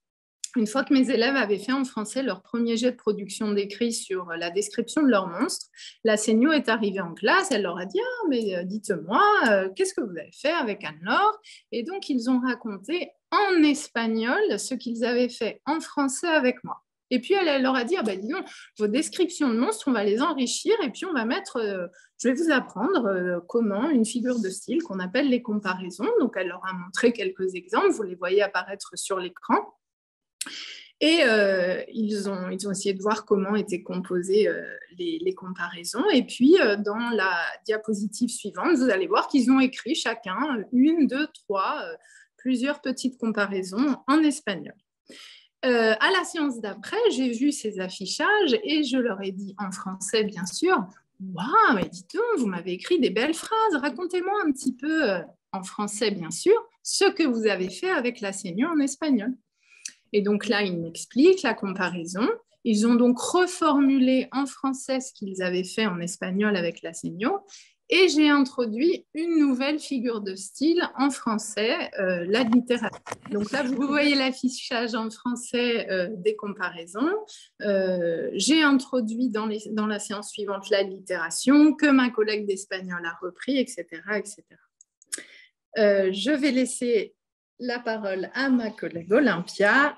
Une fois que mes élèves avaient fait en français leur premier jet de production d'écrit sur la description de leur monstre, la Seigno est arrivée en classe, elle leur a dit Ah, mais euh, dites-moi, euh, qu'est-ce que vous avez fait avec Anne-Laure? Et donc, ils ont raconté en espagnol ce qu'ils avaient fait en français avec moi. Et puis, elle, leur a dit, ah ben, dis donc, vos descriptions de monstres, on va les enrichir et puis on va mettre, euh, je vais vous apprendre comment une figure de style qu'on appelle les comparaisons. Donc, elle leur a montré quelques exemples, vous les voyez apparaître sur l'écran. Et euh, ils, ont, ils ont essayé de voir comment étaient composées les, les, comparaisons. Et puis, dans la diapositive suivante, vous allez voir qu'ils ont écrit chacun une, deux, trois, plusieurs petites comparaisons en espagnol. Euh, à la séance d'après, j'ai vu ces affichages et je leur ai dit en français, bien sûr, Waouh, mais dites donc, vous m'avez écrit des belles phrases. Racontez-moi un petit peu, euh, en français, bien sûr, ce que vous avez fait avec la seigneur en espagnol. Et donc là, ils m'expliquent la comparaison. Ils ont donc reformulé en français ce qu'ils avaient fait en espagnol avec la seigneur et j'ai introduit une nouvelle figure de style en français, euh, la littérature. Donc là, vous voyez l'affichage en français euh, des comparaisons. Euh, j'ai introduit dans, la séance suivante la littération que ma collègue d'espagnol a repris, etc. etc. je vais laisser la parole à ma collègue Olympia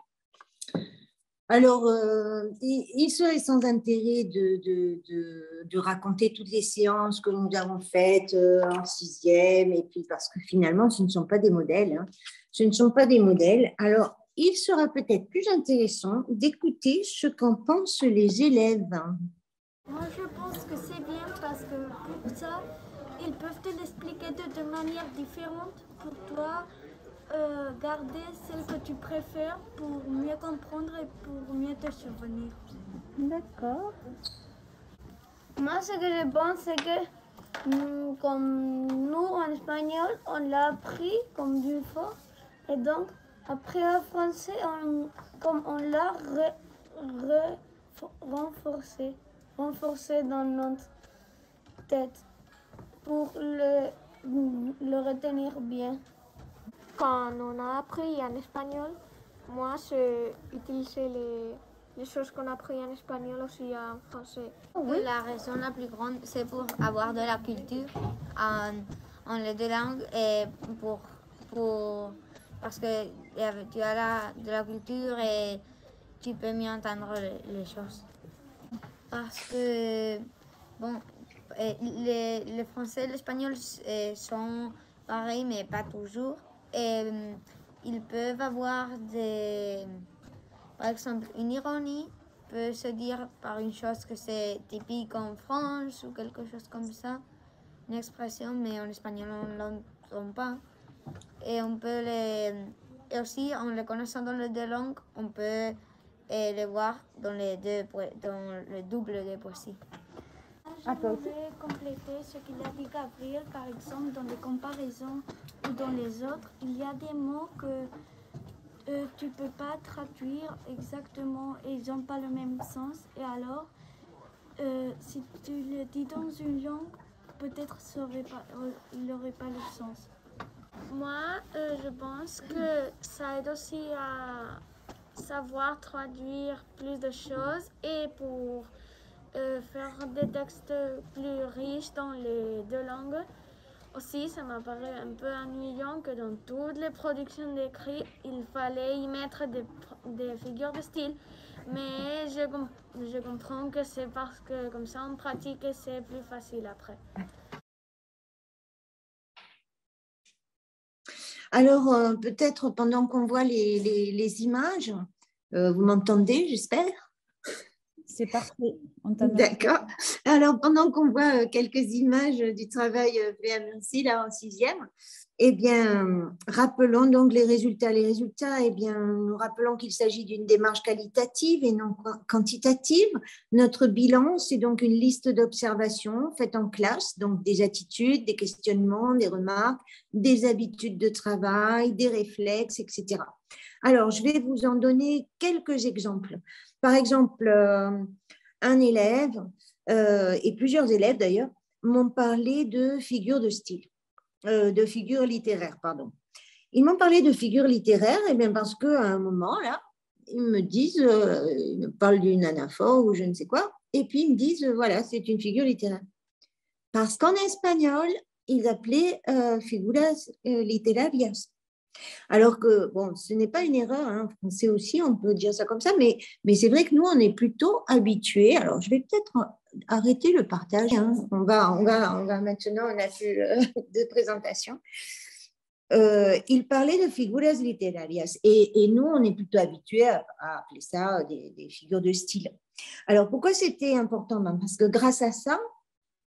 alors, euh, il, serait sans intérêt de, raconter toutes les séances que nous avons faites euh, en sixième, et puis parce que finalement, ce ne sont pas des modèles. Hein. Ce ne sont pas des modèles. Alors, il sera peut-être plus intéressant d'écouter ce qu'en pensent les élèves. Moi, je pense que c'est bien parce que pour ça, ils peuvent te l'expliquer de deux manières différentes pour toi euh, garder celle que tu préfères pour mieux comprendre et pour mieux te souvenir. D'accord. Moi, ce que je pense, c'est que mm, comme nous, en espagnol, on l'a appris comme d'une fois. Et donc, après en français, on, comme on l'a renforcé, renforcé dans notre tête pour le, le retenir bien. Quand on a appris en espagnol, moi, j'ai utilisé les, les choses qu'on a appris en espagnol aussi en français. La raison la plus grande, c'est pour avoir de la culture en, en les deux langues et pour, pour parce que tu as la, de la culture et tu peux mieux entendre les, choses. Parce que, bon, les, le français et l'espagnol sont pareils, mais pas toujours. Et, ils peuvent avoir des... Par exemple, une ironie peut se dire par une chose que c'est typique en France ou quelque chose comme ça, une expression, mais en espagnol on ne l'entend pas. Et on peut les... Et aussi, en les connaissant dans les deux langues, on peut euh, les voir dans, les deux, dans le double de poésie. Je voudrais compléter ce qu'il a dit Gabriel, par exemple, dans les comparaisons dans les autres, il y a des mots que euh, tu ne peux pas traduire exactement et ils n'ont pas le même sens. Et alors, euh, si tu le dis dans une langue, peut-être il n'aurait pas le sens. Moi, euh, je pense que ça aide aussi à savoir traduire plus de choses et pour faire des textes plus riches dans les deux langues. Aussi, ça m'apparaît un peu ennuyant que dans toutes les productions d'écrit, il fallait y mettre des, des figures de style. Mais je, je comprends que c'est parce que comme ça on pratique et c'est plus facile après. Alors, euh, peut-être pendant qu'on voit les, les, les images, euh, vous m'entendez, j'espère? C'est parfait. D'accord. Alors, pendant qu'on voit euh, quelques images du travail euh, fait là en sixième, eh bien, rappelons donc les résultats. Les résultats, eh bien, nous rappelons qu'il s'agit d'une démarche qualitative et non quantitative. Notre bilan, c'est donc une liste d'observations faites en classe, donc des attitudes, des questionnements, des remarques, des habitudes de travail, des réflexes, etc. Alors, je vais vous en donner quelques exemples. Par exemple, euh, un élève, euh, et plusieurs élèves d'ailleurs, m'ont parlé de figures de style, de figures littéraires, pardon. Ils m'ont parlé de figures littéraires, et eh bien parce qu'à un moment, là, ils me disent, ils me parlent d'une anaphore ou je ne sais quoi, et puis ils me disent, voilà, c'est une figure littéraire. Parce qu'en espagnol, ils appelaient figuras literarias. Alors que, bon, ce n'est pas une erreur, hein. en français aussi, on peut dire ça comme ça, mais, mais c'est vrai que nous, on est plutôt habitués. Alors, je vais peut-être arrêter le partage. Hein. On, va, on, va, on va maintenant, on a plus de présentation. Euh, il parlait de figuras literarias et, et, nous, on est plutôt habitués à, appeler ça des, figures de style. Alors, pourquoi c'était important? Ben, Parce que grâce à ça,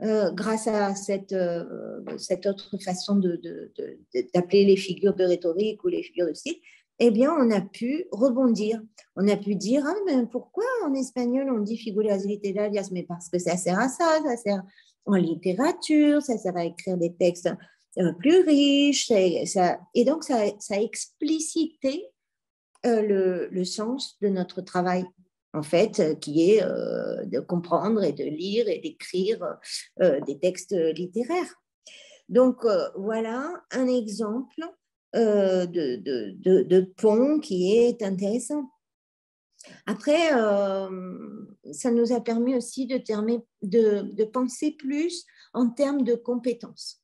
euh, grâce à cette, euh, autre façon d'appeler les figures de rhétorique ou les figures de style, eh bien, on a pu rebondir. On a pu dire, ah, mais pourquoi en espagnol on dit figuras literarias? Mais parce que ça sert à ça, ça sert en littérature, ça sert à écrire des textes euh, plus riches. Et donc, ça, ça a explicité le, sens de notre travail en fait, euh, qui est euh, de comprendre et de lire et d'écrire euh, des textes littéraires. Donc voilà un exemple de, de, de, pont qui est intéressant. Après, ça nous a permis aussi de, de, penser plus en termes de compétences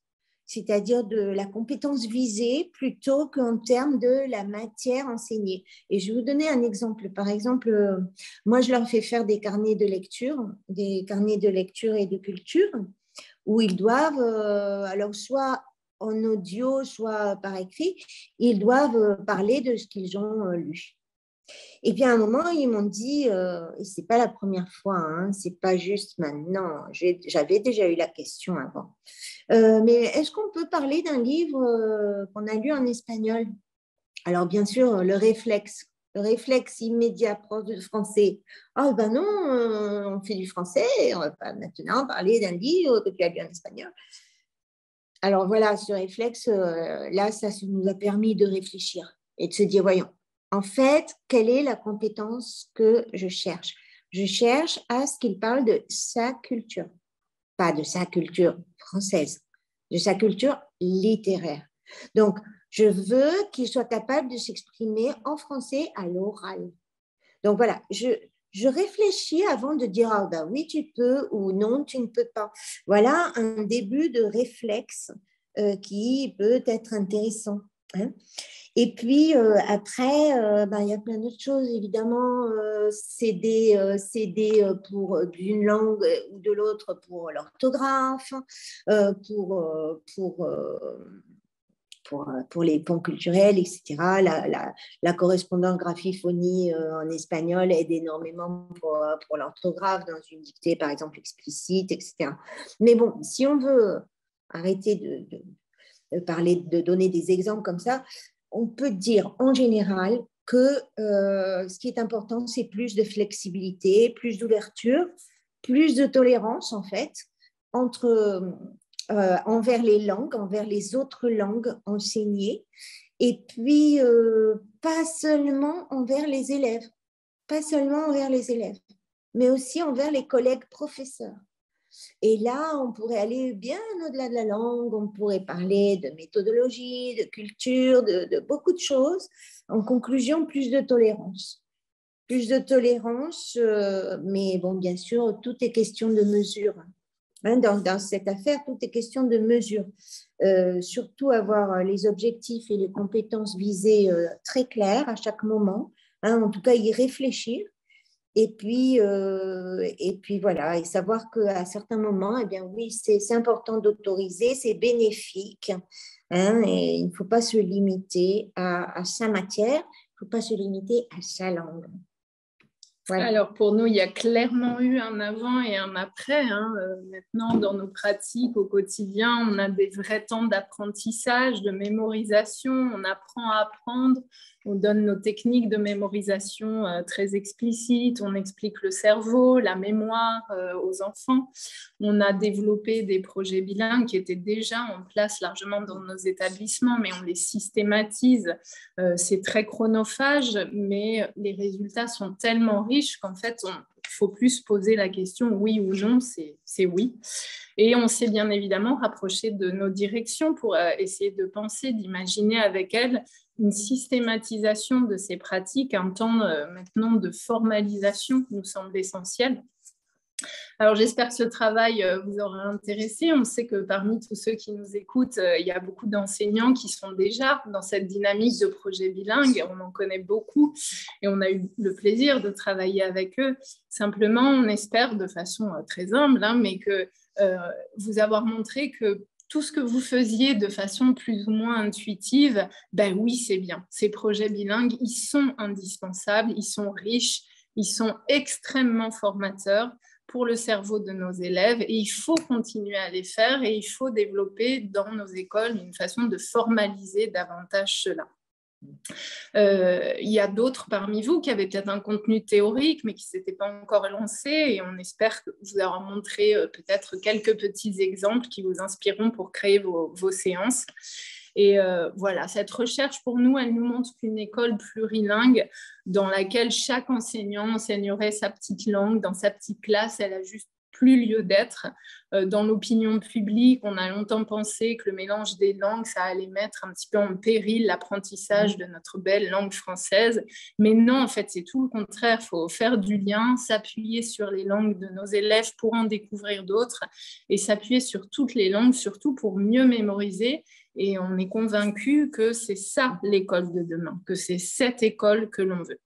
c'est-à-dire de la compétence visée plutôt qu'en termes de la matière enseignée. Et je vais vous donner un exemple. Par exemple, euh, moi, je leur fais faire des carnets de lecture, des carnets de lecture et de culture, où ils doivent, euh, alors soit en audio, soit par écrit, ils doivent euh, parler de ce qu'ils ont lu. Et puis à un moment, ils m'ont dit, et c'est pas la première fois, hein, c'est pas juste maintenant, j'avais déjà eu la question avant, euh, mais est-ce qu'on peut parler d'un livre euh, qu'on a lu en espagnol? Alors bien sûr, le réflexe, le réflexe immédiat français. Ah ben non, on fait du français, on va pas maintenant parler d'un livre que tu as lu en espagnol. Alors voilà, ce réflexe, là, ça nous a permis de réfléchir et de se dire, voyons, en fait, quelle est la compétence que je cherche? Je cherche à ce qu'il parle de sa culture, pas de sa culture française, de sa culture littéraire. Donc, je veux qu'il soit capable de s'exprimer en français à l'oral. Donc voilà, je, réfléchis avant de dire ah ben oui tu peux ou non tu ne peux pas. Voilà un début de réflexe euh, qui peut être intéressant. Hein. Et puis euh, après, euh, ben, il y a plein d'autres choses, évidemment, euh, c'est des, pour d'une langue ou de l'autre pour l'orthographe, pour, pour, pour, les ponts culturels, etc. La, correspondance graphiphonie en espagnol aide énormément pour, pour l'orthographe dans une dictée, par exemple, explicite, etc. Mais bon, si on veut arrêter de parler, de donner des exemples comme ça, on peut dire en général que euh, ce qui est important, c'est plus de flexibilité, plus d'ouverture, plus de tolérance en fait entre, euh, envers les langues, envers les autres langues enseignées, et puis euh, pas seulement envers les élèves, pas seulement envers les élèves, mais aussi envers les collègues professeurs. Et là, on pourrait aller bien au-delà de la langue, on pourrait parler de méthodologie, de culture, de, beaucoup de choses. En conclusion, plus de tolérance. Plus de tolérance, euh, mais bon, bien sûr, tout est question de mesure. Hein, dans, cette affaire, tout est question de mesure. Euh, surtout avoir les objectifs et les compétences visées euh, très clairs à chaque moment. Hein, en tout cas, y réfléchir et puis, euh, et puis voilà, et savoir qu'à certains moments, eh bien oui, c'est important d'autoriser, c'est bénéfique. Hein, et il ne faut pas se limiter à, sa matière, il ne faut pas se limiter à sa langue. Alors pour nous, il y a clairement eu un avant et un après. Hein. Euh, maintenant, dans nos pratiques au quotidien, on a des vrais temps d'apprentissage, de mémorisation, on apprend à apprendre, on donne nos techniques de mémorisation euh, très explicites, on explique le cerveau, la mémoire euh, aux enfants. On a développé des projets bilingues qui étaient déjà en place largement dans nos établissements, mais on les systématise. Euh, c'est très chronophage, mais les résultats sont tellement riches qu'en fait, on faut plus poser la question oui ou non, c'est oui. Et on s'est bien évidemment rapproché de nos directions pour essayer de penser, d'imaginer avec elles une systématisation de ces pratiques, un temps euh, maintenant de formalisation nous semble essentiel. Alors j'espère que ce travail euh, vous aura intéressé. On sait que parmi tous ceux qui nous écoutent, euh, il y a beaucoup d'enseignants qui sont déjà dans cette dynamique de projet bilingue. On en connaît beaucoup et on a eu le plaisir de travailler avec eux. Simplement, on espère de façon très humble, hein, mais que vous avoir montré que tout ce que vous faisiez de façon plus ou moins intuitive, ben oui, c'est bien. Ces projets bilingues, ils sont indispensables, ils sont riches, ils sont extrêmement formateurs pour le cerveau de nos élèves et il faut continuer à les faire et il faut développer dans nos écoles une façon de formaliser davantage cela. Euh, il y a d'autres parmi vous qui avaient peut-être un contenu théorique mais qui ne s'étaient pas encore lancé et on espère que vous avoir montré euh, peut-être quelques petits exemples qui vous inspireront pour créer vos, vos séances. Et euh, voilà, cette recherche, pour nous, elle nous montre qu'une école plurilingue dans laquelle chaque enseignant enseignerait sa petite langue dans sa petite classe, elle a juste plus lieu d'être. Euh, dans l'opinion publique, on a longtemps pensé que le mélange des langues, ça allait mettre un petit peu en péril l'apprentissage de notre belle langue française. Mais non, en fait, c'est tout le contraire. Il faut faire du lien, s'appuyer sur les langues de nos élèves pour en découvrir d'autres et s'appuyer sur toutes les langues, surtout pour mieux mémoriser et on est convaincu que c'est ça l'école de demain, que c'est cette école que l'on veut.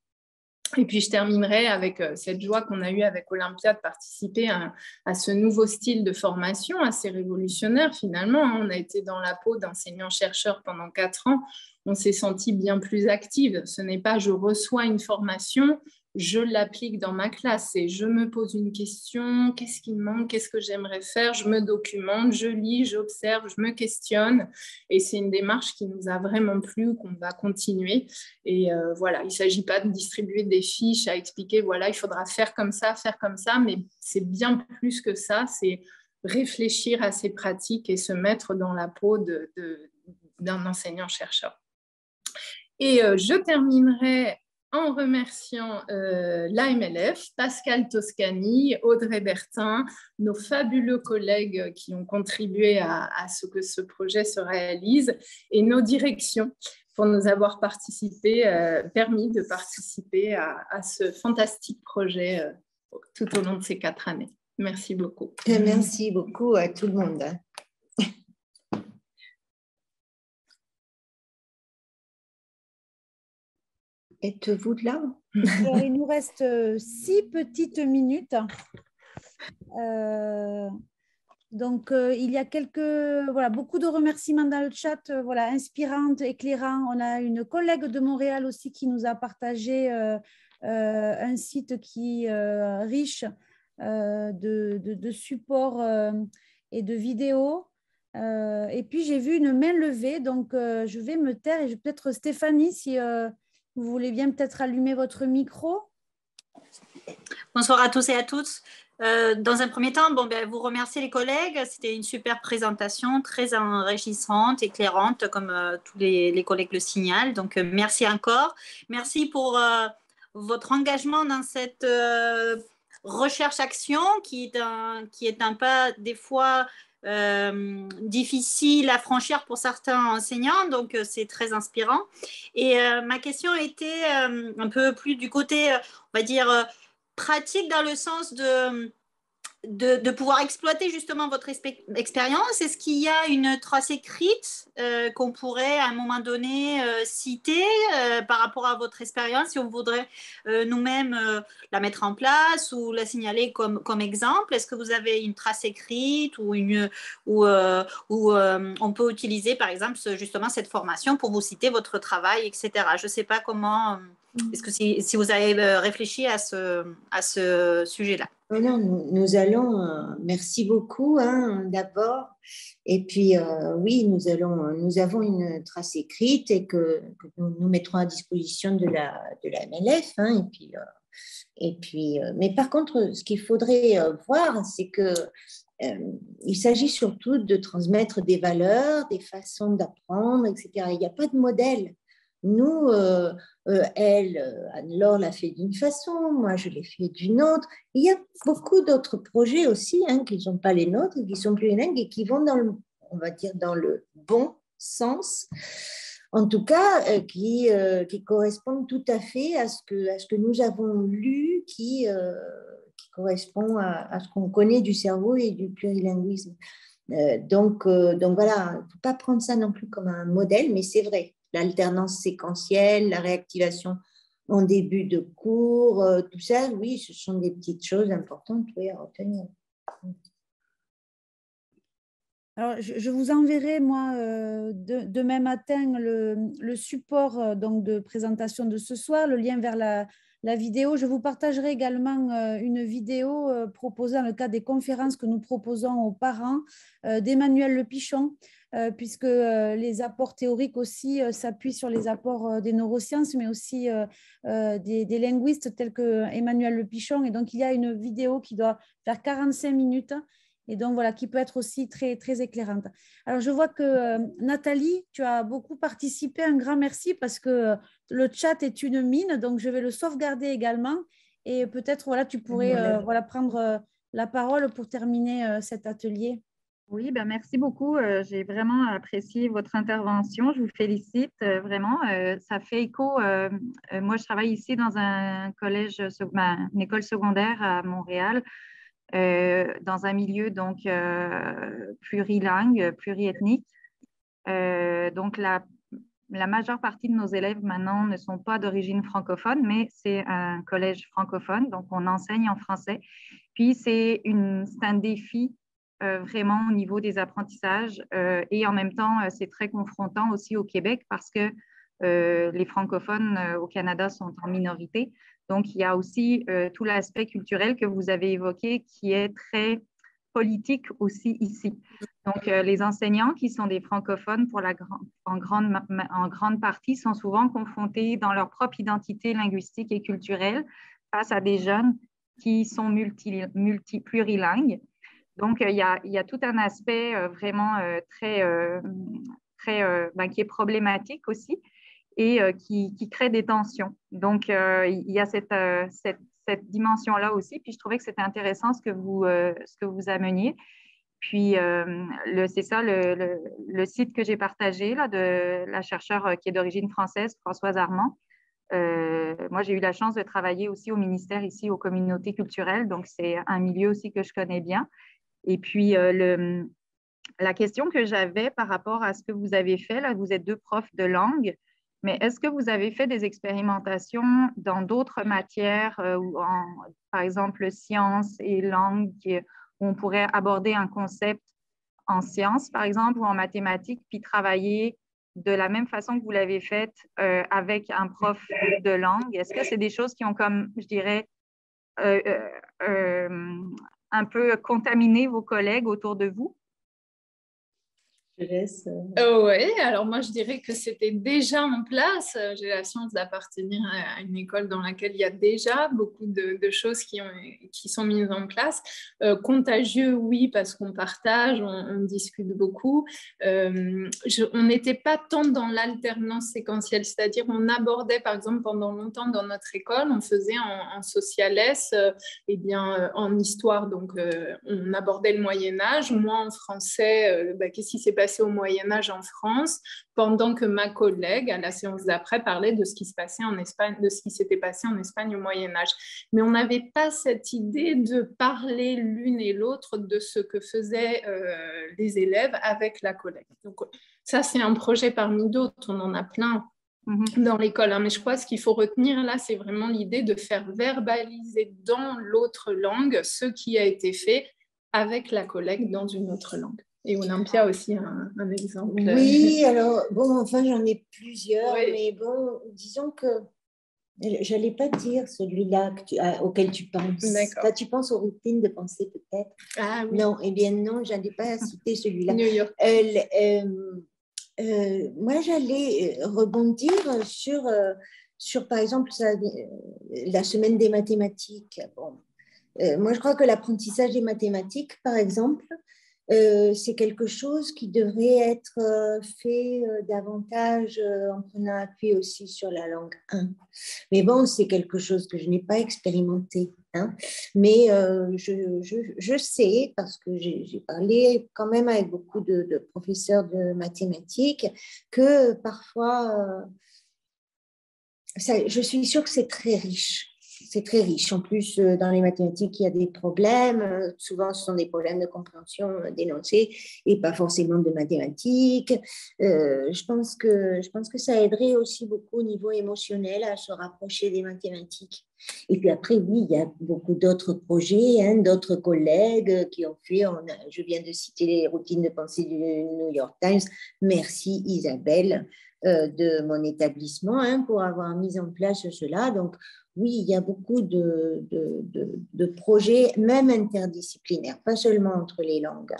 Et puis je terminerai avec euh, cette joie qu'on a eue avec Olympia de participer à, ce nouveau style de formation assez révolutionnaire finalement. Hein. On a été dans la peau d'enseignants-chercheurs pendant quatre ans. On s'est senti bien plus active. Ce n'est pas je reçois une formation, je l'applique dans ma classe et je me pose une question, qu'est-ce qui me manque, qu'est-ce que j'aimerais faire, je me documente, je lis, j'observe, je me questionne et c'est une démarche qui nous a vraiment plu, qu'on va continuer et euh, voilà, il ne s'agit pas de distribuer des fiches à expliquer, voilà, il faudra faire comme ça, faire comme ça, mais c'est bien plus que ça, c'est réfléchir à ces pratiques et se mettre dans la peau d'un enseignant-chercheur. Et euh, je terminerai en remerciant euh, l'AMLF, Pascal Toscani, Audrey Bertin, nos fabuleux collègues qui ont contribué à, ce que ce projet se réalise et nos directions pour nous avoir euh, permis de participer à, ce fantastique projet euh, tout au long de ces quatre années. Merci beaucoup. Merci beaucoup à tout le monde. Êtes-vous là? Il nous reste euh, six petites minutes. Euh, donc, euh, il y a quelques, voilà, beaucoup de remerciements dans le chat, voilà, inspirantes, éclairants. On a une collègue de Montréal aussi qui nous a partagé un site qui est riche de, de, de supports et de vidéos. et puis, j'ai vu une main levée, donc je vais me taire et peut-être Stéphanie, si vous voulez bien peut-être allumer votre micro? Bonsoir à tous et à toutes. Euh, dans un premier temps, bon, ben, vous remercier les collègues. C'était une super présentation, très enrichissante, éclairante, comme euh, tous les, collègues le signalent. Donc, euh, merci encore. Merci pour votre engagement dans cette recherche-action qui, qui est un pas des fois euh, difficile à franchir pour certains enseignants, donc euh, c'est très inspirant. Et euh, ma question était un peu plus du côté, on va dire, pratique dans le sens de de, pouvoir exploiter justement votre expérience? Est-ce qu'il y a une trace écrite euh, qu'on pourrait à un moment donné euh, citer euh, par rapport à votre expérience si on voudrait nous-mêmes la mettre en place ou la signaler comme, comme exemple? Est-ce que vous avez une trace écrite ou, une, ou, on peut utiliser par exemple justement cette formation pour vous citer votre travail, etc. Je ne sais pas comment... Est-ce que si, si, vous avez réfléchi à ce, à ce sujet-là non, nous, allons, euh, merci beaucoup hein, d'abord. Et puis, euh, oui, nous, allons, nous avons une trace écrite et que, nous, mettrons à disposition de la, de la MLF. Hein, et puis, euh, et puis, mais par contre, ce qu'il faudrait voir, c'est que il s'agit surtout de transmettre des valeurs, des façons d'apprendre, etc. Il n'y a pas de modèle Nous, euh, euh, elle, Anne-Laure l'a fait d'une façon, moi je l'ai fait d'une autre. Il y a beaucoup d'autres projets aussi hein, qui ne sont pas les nôtres, qui sont plus les et qui vont dans le, on va dire, dans le bon sens. En tout cas, qui, qui correspondent tout à fait à ce que, à ce que nous avons lu, qui, qui correspond à, à ce qu'on connaît du cerveau et du plurilinguisme. Euh, donc, euh, donc voilà, il ne faut pas prendre ça non plus comme un modèle, mais c'est vrai, l'alternance séquentielle, la réactivation en début de cours, euh, tout ça, oui, ce sont des petites choses importantes à retenir. Alors, je, vous enverrai, moi, demain matin, le, support donc, de présentation de ce soir, le lien vers la, vidéo. Je vous partagerai également euh, une vidéo euh, proposée dans le cadre des conférences que nous proposons aux parents euh, d'Emmanuel Le Pichon, puisque les apports théoriques aussi s'appuient sur les apports des neurosciences, mais aussi des, linguistes tels que Emmanuel Le Pichon. Et donc, il y a une vidéo qui doit faire 45 minutes et donc voilà, qui peut être aussi très, très éclairante. Alors je vois que euh, Nathalie, tu as beaucoup participé, un grand merci parce que euh, le chat est une mine, donc je vais le sauvegarder également et peut-être voilà, tu pourrais euh, voilà, prendre la parole pour terminer cet atelier. Oui, ben merci beaucoup. J'ai vraiment apprécié votre intervention. Je vous félicite vraiment. ça fait écho. moi, je travaille ici dans un collège, ben, une école secondaire à Montréal euh, dans un milieu donc euh, plurilingue, pluriethnique. Euh, donc la, la, majeure partie de nos élèves maintenant ne sont pas d'origine francophone, mais c'est un collège francophone, donc on enseigne en français. Puis c'est un défi vraiment au niveau des apprentissages et en même temps c'est très confrontant aussi au Québec parce que les francophones au Canada sont en minorité. Donc, il y a aussi euh, tout l'aspect culturel que vous avez évoqué qui est très politique aussi ici. Donc, euh, les enseignants qui sont des francophones pour la en, grande, en grande partie sont souvent confrontés dans leur propre identité linguistique et culturelle face à des jeunes qui sont multi, multi plurilingues. Donc, il, y a, il, y a, tout un aspect euh, vraiment très, très ben, qui est problématique aussi et euh, qui, crée des tensions. Donc, euh, il y a cette, euh, cette, cette dimension-là aussi. Puis, je trouvais que c'était intéressant ce que vous, ce que vous ameniez. Puis, c'est ça le, le, site que j'ai partagé là, de la chercheure qui est d'origine française, Françoise Armand. moi, j'ai eu la chance de travailler aussi au ministère ici aux communautés culturelles, donc c'est un milieu aussi que je connais bien. Et puis, le, la question que j'avais par rapport à ce que vous avez fait, là, vous êtes deux profs de langue, mais est-ce que vous avez fait des expérimentations dans d'autres matières, euh, en, par exemple sciences et langues, où on pourrait aborder un concept en sciences, par exemple, ou en mathématiques, puis travailler de la même façon que vous l'avez fait euh, avec un prof de langue? Est-ce que c'est des choses qui ont comme, je dirais, euh, un peu contaminé vos collègues autour de vous? Je. Euh, oh, oui, alors moi je dirais que c'était déjà en place. J'ai la chance d'appartenir à une école dans laquelle il y a déjà beaucoup de, choses qui, ont, qui, sont mises en place. Euh, contagieux, oui, parce qu'on partage, on, discute beaucoup. Euh, on n'était pas tant dans l'alternance séquentielle, c'est-à-dire on abordait par exemple pendant longtemps dans notre école, on faisait en, en sociales, et bien en histoire, donc on abordait le Moyen Âge. Moi en français, bah, qu'est-ce qui s'est passé au Moyen Âge en France, pendant que ma collègue, à la séance d'après, parlait de ce qui se passait en Espagne, de ce qui s'était passé en Espagne au Moyen Âge. Mais on n'avait pas cette idée de parler l'une et l'autre de ce que faisaient euh, les élèves avec la collègue. Donc ça, c'est un projet parmi d'autres. On en a plein mhm. dans l'école. Hein. Mais je crois que ce qu'il faut retenir là, c'est vraiment l'idée de faire verbaliser dans l'autre langue ce qui a été fait avec la collègue dans une autre langue. Et Olympia aussi, un, un exemple. Oui, alors, bon, enfin, j'en ai plusieurs, mais bon, disons que j'allais pas dire celui-là auquel tu penses. Tu penses aux routines de pensée, peut-être? Ah, oui. Non, eh bien non, j'allais pas citer celui-là. New York. Euh, euh, moi, j'allais euh, rebondir sur, sur, par exemple, la semaine des mathématiques. Bon. moi, je crois que l'apprentissage des mathématiques, par exemple, euh, c'est quelque chose qui devrait être euh, fait euh, davantage en prenant appui aussi sur la langue 1. Mais bon, c'est quelque chose que je n'ai pas expérimenté. Hein. Mais je, je, sais, parce que j'ai parlé quand même avec beaucoup de, professeurs de mathématiques, que parfois, je suis sûre que c'est très riche c'est très riche. En plus, euh, dans les mathématiques, il y a des problèmes. Euh, souvent, ce sont des problèmes de compréhension euh, dénoncés et pas forcément de mathématiques. je, pense que, je pense que ça aiderait aussi beaucoup au niveau émotionnel à se rapprocher des mathématiques. Et puis après, oui, il y a beaucoup d'autres projets, hein, d'autres collègues qui ont fait, je viens de citer les routines de pensée du New York Times. Merci Isabelle de mon établissement hein, pour avoir mis en place cela. Donc, oui, il y a beaucoup de, de, projets, même interdisciplinaires, pas seulement entre les langues.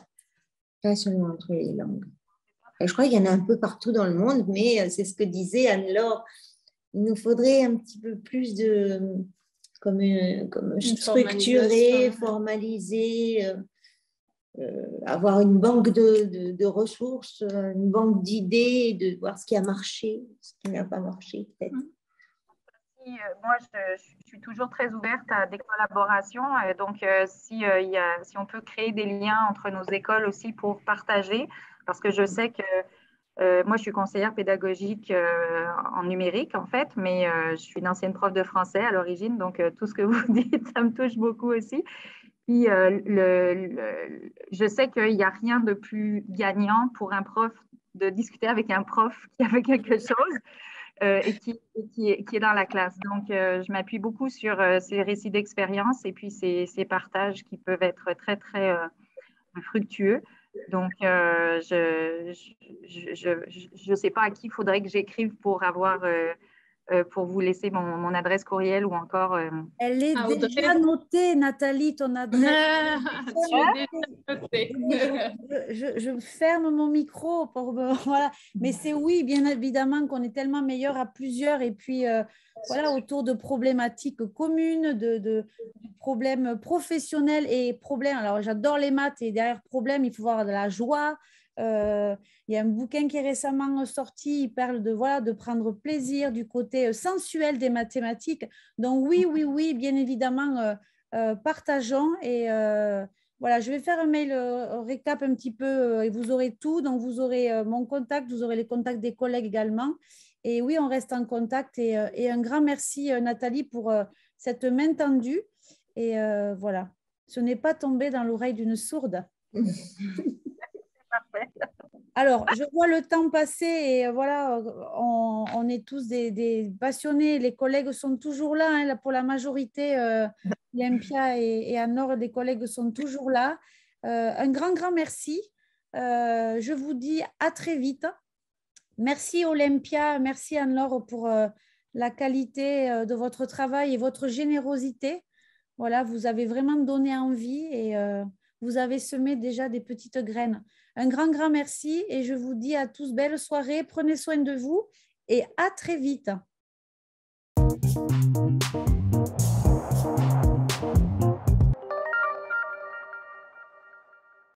Pas seulement entre les langues. je crois qu'il y en a un peu partout dans le monde, mais euh, c'est ce que disait Anne-Laure. Il nous faudrait un petit peu plus de comme, euh, comme structurer, formaliser, euh, avoir une banque de, ressources, une banque d'idées, de voir ce qui a marché, ce qui n'a pas marché peut-être. Mmh. Euh, moi, je, suis toujours très ouverte à des collaborations. Euh, donc, euh, si, a, on peut créer des liens entre nos écoles aussi pour partager, parce que je sais que moi, je suis conseillère pédagogique en numérique, en fait, mais je suis une ancienne prof de français à l'origine, donc tout ce que vous dites, ça me touche beaucoup aussi. Puis, je sais qu'il n'y a rien de plus gagnant pour un prof de discuter avec un prof qui avait quelque chose. Euh, et, qui, qui, est, qui, est, dans la classe. Donc, euh, je m'appuie beaucoup sur euh, ces récits d'expérience et puis ces, ces, partages qui peuvent être très, très fructueux. Donc, je ne sais pas à qui il faudrait que j'écrive pour avoir euh, pour vous laisser mon, adresse courriel ou encore. Euh, Elle est ah, déjà notée, Nathalie, ton adresse. je, je, ferme mon micro pour voilà. Mais c'est oui, bien évidemment qu'on est tellement meilleur à plusieurs et puis euh, voilà autour de problématiques communes, de, de, problèmes professionnels et problèmes. Alors j'adore les maths et derrière problème, il faut voir de la joie. Euh, il y a un bouquin qui est récemment sorti, il parle de, voilà, de prendre plaisir du côté euh, sensuel des mathématiques. Donc oui, oui, oui, bien évidemment, euh, partageons. Et voilà, je vais faire un mail récap un petit peu et vous aurez tout. Donc vous aurez mon contact, vous aurez les contacts des collègues également. Et oui, on reste en contact. Et, et un grand merci, Nathalie, pour cette main tendue. Et voilà, ce n'est pas tombé dans l'oreille d'une sourde. Alors, je vois le temps passer et voilà, on, est tous des, passionnés. Les collègues sont toujours là. Hein, pour la majorité, euh, Olympia et, et Anne-Laure, les collègues sont toujours là. Euh, un grand, grand merci. Euh, je vous dis à très vite. Merci Olympia, merci Anne-Laure pour la qualité de votre travail et votre générosité. Voilà, vous avez vraiment donné envie et vous avez semé déjà des petites graines. Un grand, grand merci et je vous dis à tous belle soirée. Prenez soin de vous et à très vite.